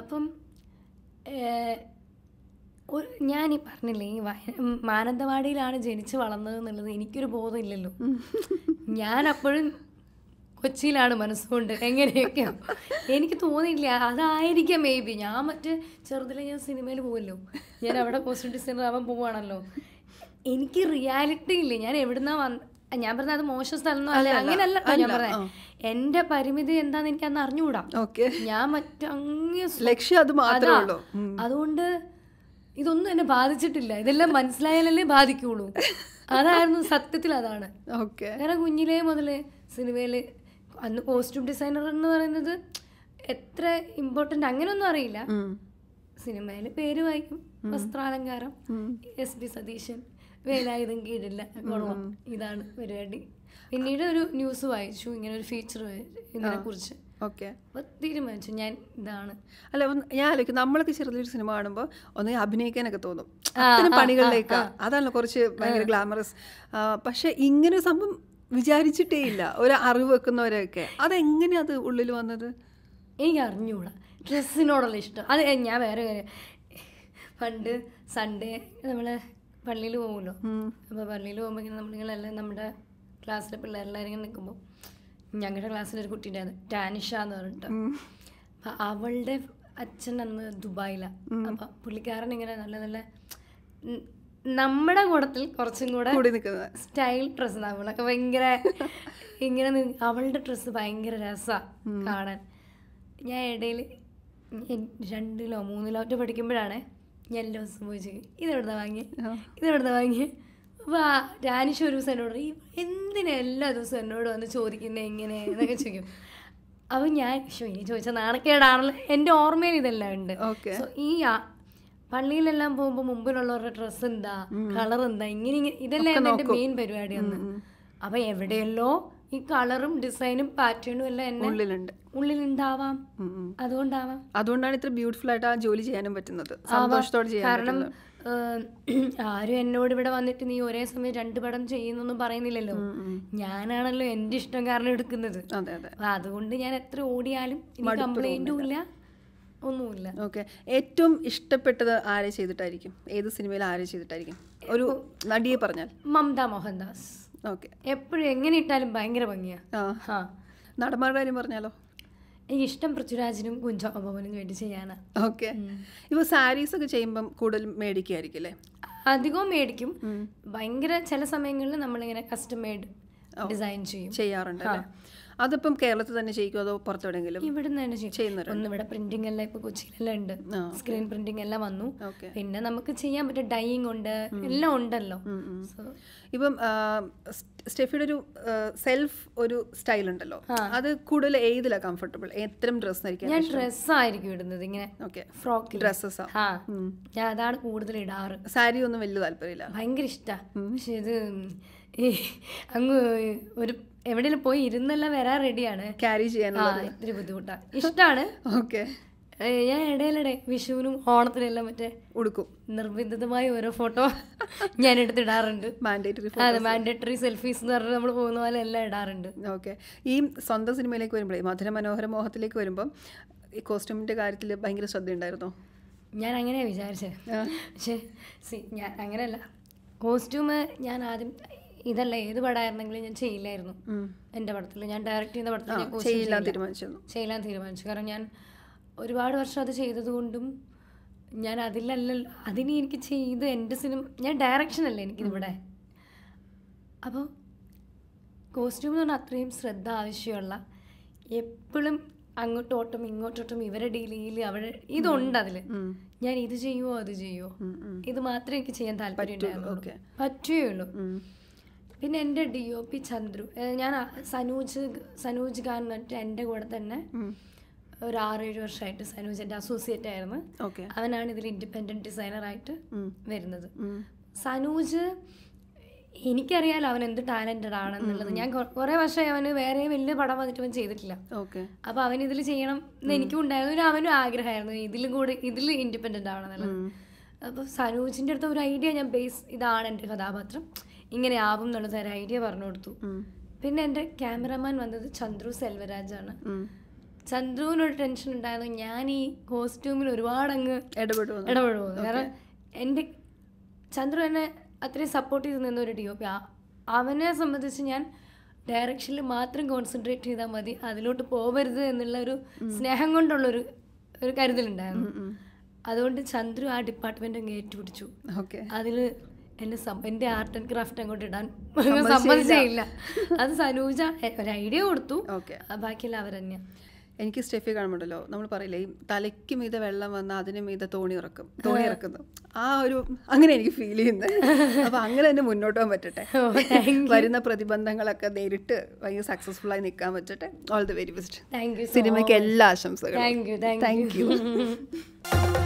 അപ്പം ഒരു- ഞാൻ ഈ പറഞ്ഞില്ലേ ഈ മാനന്തവാടിയിലാണ് ജനിച്ചു വളർന്നത് എന്നുള്ളത് എനിക്കൊരു ബോധമില്ലല്ലോ. ഞാൻ അപ്പോഴും കൊച്ചിയിലാണ് മനസ്സുകൊണ്ട് എങ്ങനെയൊക്കെ എനിക്ക് തോന്നിയില്ല അതായിരിക്കാം മേ ബി ഞാൻ മറ്റേ ചെറുതിലെ ഞാൻ സിനിമയിൽ പോകുമല്ലോ ഞാൻ അവിടെ കോസ്റ്റ്യൂം ഡിസൈനർ ആവാൻ പോവുകയാണല്ലോ എനിക്ക് റിയാലിറ്റി ഇല്ല? ഞാൻ എവിടുന്നാ വന്ന ഞാൻ പറഞ്ഞത് അത് മോശം സ്ഥലം അല്ല? അങ്ങനെയല്ല ഞാൻ പറഞ്ഞത് എന്റെ പരിമിതി എന്താന്ന് എനിക്ക് അന്ന് അറിഞ്ഞുകൂടാ ഞാൻ സ്വ- ലക്ഷ്യം അത് അതുകൊണ്ട് ഇതൊന്നും എന്നെ ബാധിച്ചിട്ടില്ല. ഇതെല്ലാം മനസ്സിലായാലല്ലേ ബാധിക്കുള്ളൂ. അതായിരുന്നു സത്യത്തിൽ അതാണ്. ഓക്കെ. കാരണം കുഞ്ഞിലേ മുതലേ സിനിമയിൽ അന്ന് കോസ്റ്റ്യൂം ഡിസൈനർ എന്ന് പറയുന്നത് എത്ര ഇമ്പോർട്ടന്റ് അങ്ങനെയൊന്നും അറിയില്ല. സിനിമയിൽ സിനിമയിൽ പേര് വായിക്കും. വസ്ത്രാലങ്കാരം. S B Satheesan. വേലായുധം കീഴില്ല. ഇതാണ് പരിപാടി. പിന്നീട് ഒരു ന്യൂസ് വായിച്ചു. ഇങ്ങനെ ഒരു ഫീച്ചർ ഇതിനെ കുറിച്ച് ഓക്കെ. തീരുമാനിച്ചു. ഞാൻ ഇതാണ്. അല്ല ഒന്ന് ഞാൻ ആലോചിക്കും. നമ്മളൊക്കെ ചെറുതൊരു സിനിമ കാണുമ്പോൾ ഒന്ന് അഭിനയിക്കാനൊക്കെ തോന്നും. അത്തരം പണികളിലേക്ക്. അതാണല്ലോ കുറച്ച് ഭയങ്കര ഗ്ലാമറസ്. പക്ഷെ ഇങ്ങനെ സംഭവം വിചാരിച്ചിട്ടേ ഇല്ല. ഒരു അറിവ് വെക്കുന്നവരൊക്കെ അതെങ്ങനെ അത് ഉള്ളിൽ വന്നത്? എനിക്ക് അറിഞ്ഞൂടാ ഡ്രസ്സിനോടുള്ള ഇഷ്ടം. അത് ഞാൻ വേറെ കാര്യം. പണ്ട് സൺഡേ നമ്മൾ പള്ളിയിൽ പോകുമല്ലോ. അപ്പോൾ പള്ളിയിൽ പോകുമ്പോൾ ഇങ്ങനെ നമ്മളിങ്ങളെല്ലാം നമ്മുടെ ക്ലാസ്സിലെ പിള്ളേരെല്ലാവരും ഇങ്ങനെ നിൽക്കുമ്പോൾ ഞങ്ങളുടെ ക്ലാസ്സിലൊരു കുട്ടി ഉണ്ടായിരുന്നു ടാനിഷ എന്ന് പറഞ്ഞിട്ട്. അപ്പം അവളുടെ അച്ഛൻ അന്ന് ദുബായിലാണ് അപ്പം പുള്ളിക്കാരൻ ഇങ്ങനെ നല്ല നല്ല നമ്മുടെ കൂടത്തിൽ കുറച്ചും കൂടെ സ്റ്റൈൽ ഡ്രസ്സ് നമ്മളൊക്കെ ഭയങ്കര ഇങ്ങനെ അവളുടെ ഡ്രസ്സ് ഭയങ്കര രസമാണ് കാണാൻ. ഞാൻ ഇടയിൽ രണ്ടിലോ മൂന്നിലോ ഒറ്റ പഠിക്കുമ്പോഴാണ് ഞാൻ എല്ലാ ദിവസം പോയി ചോദിക്കും ഇതെവിടുന്ന വാങ്ങി ഇതെവിടുന്ന വാങ്ങി അപ്പോൾ ഡാനിഷ് ഒരു ദിവസം എന്നോട് പറയും, "ഈ എന്തിനാ എല്ലാ ദിവസവും എന്നോട് വന്ന് ചോദിക്കുന്നത് എങ്ങനെ എന്നൊക്കെ ചോദിക്കും. അപ്പം ഞാൻ ഷോ ഇനി ചോദിച്ച നാണക്കേടാണല്ലോ. എന്റെ ഓർമ്മയിൽ ഇതെല്ലാം ഉണ്ട്. ഓക്കെ. സോ ഈ പള്ളിയിലെല്ലാം പോകുമ്പോൾ മുമ്പിലുള്ളവരുടെ ഡ്രസ്സ് എന്താ കളർ എന്താ ഇങ്ങനെ ഇങ്ങനെ ഇതെല്ലാം എന്റെ മെയിൻ പരിപാടി അന്ന് അപ്പൊ എവിടെയല്ലോ ഈ കളറും ഡിസൈനും പാറ്റേണും എല്ലാം എന്നെ ഉള്ളിലുണ്ട്. ഉള്ളിലുണ്ടാവാം. അതുകൊണ്ടാവാം. അതുകൊണ്ടാണ് ഇത്ര ബ്യൂട്ടിഫുൾ ആയിട്ട് ആ ജോലി ചെയ്യാനും പറ്റുന്നത്. സന്തോഷത്തോടെ ചെയ്യാൻ കാരണം ആരും എന്നോട് ഇവിടെ വന്നിട്ട് നീ ഒരേ സമയം രണ്ട് പടം ചെയ്യുന്നൊന്നും പറയുന്നില്ലല്ലോ. ഞാനാണല്ലോ എന്റെ ഇഷ്ടം കാരണം എടുക്കുന്നത്. അതുകൊണ്ട് ഞാൻ എത്ര ഓടിയാലും കംപ്ലൈന്റും ഇല്ല ഒന്നുമില്ല. ഓക്കെ. ഏറ്റവും ഇഷ്ടപ്പെട്ടത് ആരെ ചെയ്തിട്ടായിരിക്കും? ഏത് സിനിമയിൽ ആരെ ചെയ്തിട്ടായിരിക്കും? ഒരു നടിയെ പറഞ്ഞാൽ. മമത മോഹൻദാസ്. ഓക്കെ. എപ്പോഴും എങ്ങനെ ഇട്ടാലും ഭയങ്കര ഭംഗിയാ. നടന്മാരുടെ കാര്യം പറഞ്ഞാലോ? എനിക്ക് ഇഷ്ടം പൃഥ്വിരാജിനും കുഞ്ചാക്കോബനും വേണ്ടി ചെയ്യാനാണ് ഓക്കെ. ഇപ്പോൾ സാരീസ് ഒക്കെ ചെയ്യുമ്പം കൂടുതൽ മേടിക്കുമായിരിക്കും അല്ലേ? അധികവും മേടിക്കും. ഭയങ്കര ചില സമയങ്ങളിൽ നമ്മളിങ്ങനെ കസ്റ്റം മെയ്ഡ് ഡിസൈൻ ചെയ്യും. ചെയ്യാറുണ്ട് അതിപ്പം കേരളത്തിൽ തന്നെ ചെയ്യിക്കും അതോ പുറത്തെവിടെങ്കിലും ഇവിടുന്ന് തന്നെ ചെയ്യുന്നുണ്ട്. ഒന്ന് ഇവിടെ പ്രിന്റിംഗ് എല്ലാം ഇപ്പൊ കൊച്ചിയിലെല്ലാം ഉണ്ട്. സ്ക്രീൻ പ്രിന്റിംഗ് എല്ലാം വന്നു. പിന്നെ നമുക്ക് ചെയ്യാൻ പറ്റും ഡൈയിങ് ഉണ്ട്. എല്ലാം ഉണ്ടല്ലോ. ഇപ്പം സ്റ്റെഫിയുടെ ഒരു സെൽഫ് ഒരു സ്റ്റൈൽ ഉണ്ടല്ലോ. അത് കൂടുതൽ ഏതിലാ കംഫർട്ടബിൾ എത്രയും ഡ്രസ് ഞാൻ ഞാൻ ഡ്രസ്സായിരിക്കും ഇടുന്നത്. ഇങ്ങനെ ഫ്രോക്ക് ഡ്രസ്സസ് ഞാൻ അതാണ് കൂടുതൽ ഇടാറ്. സാരി ഒന്നും വലിയ താല്പര്യമില്ല. ഭയങ്കര ഇഷ്ടാ. പക്ഷെ ഇത് ഈ അങ്ങ് ഒരു എവിടെയെങ്കിലും പോയി ഇരുന്നല്ല വരാൻ റെഡിയാണ് ക്യാരി ചെയ്യാൻ ഒരു ഇത്തിരി ബുദ്ധിമുട്ടാ. ഇഷ്ടാണ്. ഓക്കെ ഞാൻ ഇടയിലിടെ വിഷുവിനും ഓണത്തിനും എല്ലാം മറ്റേ ഉടുക്കും. നിർബന്ധിതമായ ഓരോ ഫോട്ടോ ഞാൻ എടുത്തിടാറുണ്ട്. മാൻഡേറ്ററി അതെ മാൻഡേറ്ററി സെൽഫീസ് എന്ന് പറഞ്ഞാൽ നമ്മൾ പോകുന്ന പോലെ എല്ലാം ഇടാറുണ്ട്. ഓക്കെ ഈ സ്വന്തം സിനിമയിലേക്ക് വരുമ്പോഴേ മധുര മനോഹര മോഹത്തിലേക്ക് വരുമ്പം ഈ കോസ്റ്റ്യൂമിന്റെ കാര്യത്തിൽ ഭയങ്കര ശ്രദ്ധയുണ്ടായിരുന്നോ? ഞാൻ അങ്ങനെയാണ് വിചാരിച്ചത് പക്ഷേ സി ഞാൻ അങ്ങനെയല്ല. കോസ്റ്റ്യൂമ് ഞാൻ ആദ്യം ഇതല്ല ഏത് പടമായിരുന്നെങ്കിലും ഞാൻ ചെയ്യില്ലായിരുന്നു. എന്റെ എന്റെ പടത്തിൽ ഞാൻ ഡയറക്റ്റ് ചെയ്യുന്ന പടത്തിൽ ഞാൻ ചെയ്യാൻ തീരുമാനിച്ചു. കാരണം ഞാൻ ഒരുപാട് വർഷം അത് ചെയ്തതുകൊണ്ടും ഞാൻ അതിലല്ല അതിന് എനിക്ക് ചെയ്ത് എന്റെ സിനിമ ഞാൻ ഡയറക്ഷൻ അല്ലേ എനിക്കിവിടെ അപ്പോൾ കോസ്റ്റ്യൂം എന്ന് പറഞ്ഞാൽ അത്രയും ശ്രദ്ധ ആവശ്യമുള്ള എപ്പോഴും അങ്ങോട്ടോട്ടും ഇങ്ങോട്ടോട്ടും ഇവരെ ഡീൽ ചെയ്യൽ അവിടെ ഇതുണ്ട് അതിൽ ഞാൻ ഇത് ചെയ്യുമോ അത് ചെയ്യുമോ ഇത് മാത്രമേ എനിക്ക് ചെയ്യാൻ താല്പര്യം. പറ്റുകയുള്ളൂ. പിന്നെ എന്റെ ഡി ഒ പി ചന്ദ്രു. ഞാൻ സനൂജ് സനൂജ് ഖാൻ എന്നിട്ട് എന്റെ കൂടെ തന്നെ ഒരു ആറേഴ് വർഷമായിട്ട് സനൂജ് എന്റെ അസോസിയേറ്റ് ആയിരുന്നു അവനാണ് ഇതിൽ ഇൻഡിപെൻഡന്റ് ഡിസൈനറായിട്ട് വരുന്നത്. സനൂജ് എനിക്കറിയാലോ അവൻ എന്ത് ടാലന്റഡ് ആണെന്നുള്ളത്. ഞാൻ കുറേ വർഷമായി അവന് വേറെ വലിയ പടം വന്നിട്ട് അവൻ ചെയ്തിട്ടില്ല. അപ്പൊ അവൻ ഇതിൽ ചെയ്യണം എന്ന് എനിക്കും ഉണ്ടായിരുന്നു. ഒരു അവനും ആഗ്രഹമായിരുന്നു ഇതിലും കൂടി ഇതിൽ ഇൻഡിപെൻഡന്റ് ആവണമെന്നുള്ളത്. അപ്പൊ സനൂജിന്റെ അടുത്ത് ഒരു ഐഡിയ ഞാൻ ബേസ് ഇതാണ് എന്റെ കഥാപാത്രം. ഇങ്ങനെ ആവും എന്നുള്ളത് ഒരു ഐഡിയ പറഞ്ഞു കൊടുത്തു. പിന്നെ എന്റെ ക്യാമറമാൻ വന്നത് ചന്ദ്രു സെൽവരാജാണ്. ചന്ദ്രുവിനൊരു ടെൻഷൻ ഉണ്ടായിരുന്നു. ഞാൻ ഈ കോസ്റ്റ്യൂമിൽ ഒരുപാട് അങ്ങ് ഇടപെടുന്നു ഇടപെടുമോ കാരണം എന്റെ ചന്ദ്രു എന്നെ അത്രയും സപ്പോർട്ട് ചെയ്ത് നിന്ന ഒരു ഡി ഒ പി അവനെ സംബന്ധിച്ച് ഞാൻ ഡയറക്ഷനിൽ മാത്രം കോൺസെൻട്രേറ്റ് ചെയ്താൽ മതി. അതിലോട്ട് പോകരുത് എന്നുള്ള ഒരു സ്നേഹം കൊണ്ടുള്ളൊരു ഒരു കരുതലുണ്ടായിരുന്നു. അതുകൊണ്ട് ചന്ദ്രു ആ ഡിപ്പാർട്ട്മെന്റ് അങ്ങ് ഏറ്റുപിടിച്ചു. അതിൽ അതിൽ എന്നെ എന്റെ എന്റെ ആർട്ട് ആൻഡ് ക്രാഫ്റ്റ് അങ്ങോട്ട് ഇടാൻ സമ്മതിച്ചില്ല. അത് സനൂജ ഒരു ഐഡിയ കൊടുത്തു. ഓക്കെ. ബാക്കിയെല്ലാം അവർ തന്നെയാണ് എനിക്ക് സ്റ്റെഫി കാണുമ്പോണ്ടല്ലോ നമ്മൾ പറയില്ലേ ഈ തലയ്ക്ക് മീത വെള്ളം വന്നാൽ അതിന് മീത തോണി ഇറക്കും തോണി ഇറക്കുന്നു. ആ ഒരു അങ്ങനെ എനിക്ക് ഫീൽ ചെയ്യുന്നത് അപ്പൊ അങ്ങനെ തന്നെ മുന്നോട്ട് പോകാൻ പറ്റട്ടെ. വരുന്ന പ്രതിബന്ധങ്ങളൊക്കെ നേരിട്ട് ഭയങ്കര സക്സസ്ഫുൾ ആയി നിൽക്കാൻ പറ്റട്ടെ. ഓൾ ദി വെരി ബെസ്റ്റ് സിനിമയ്ക്ക് എല്ലാ ആശംസകളും. Thank you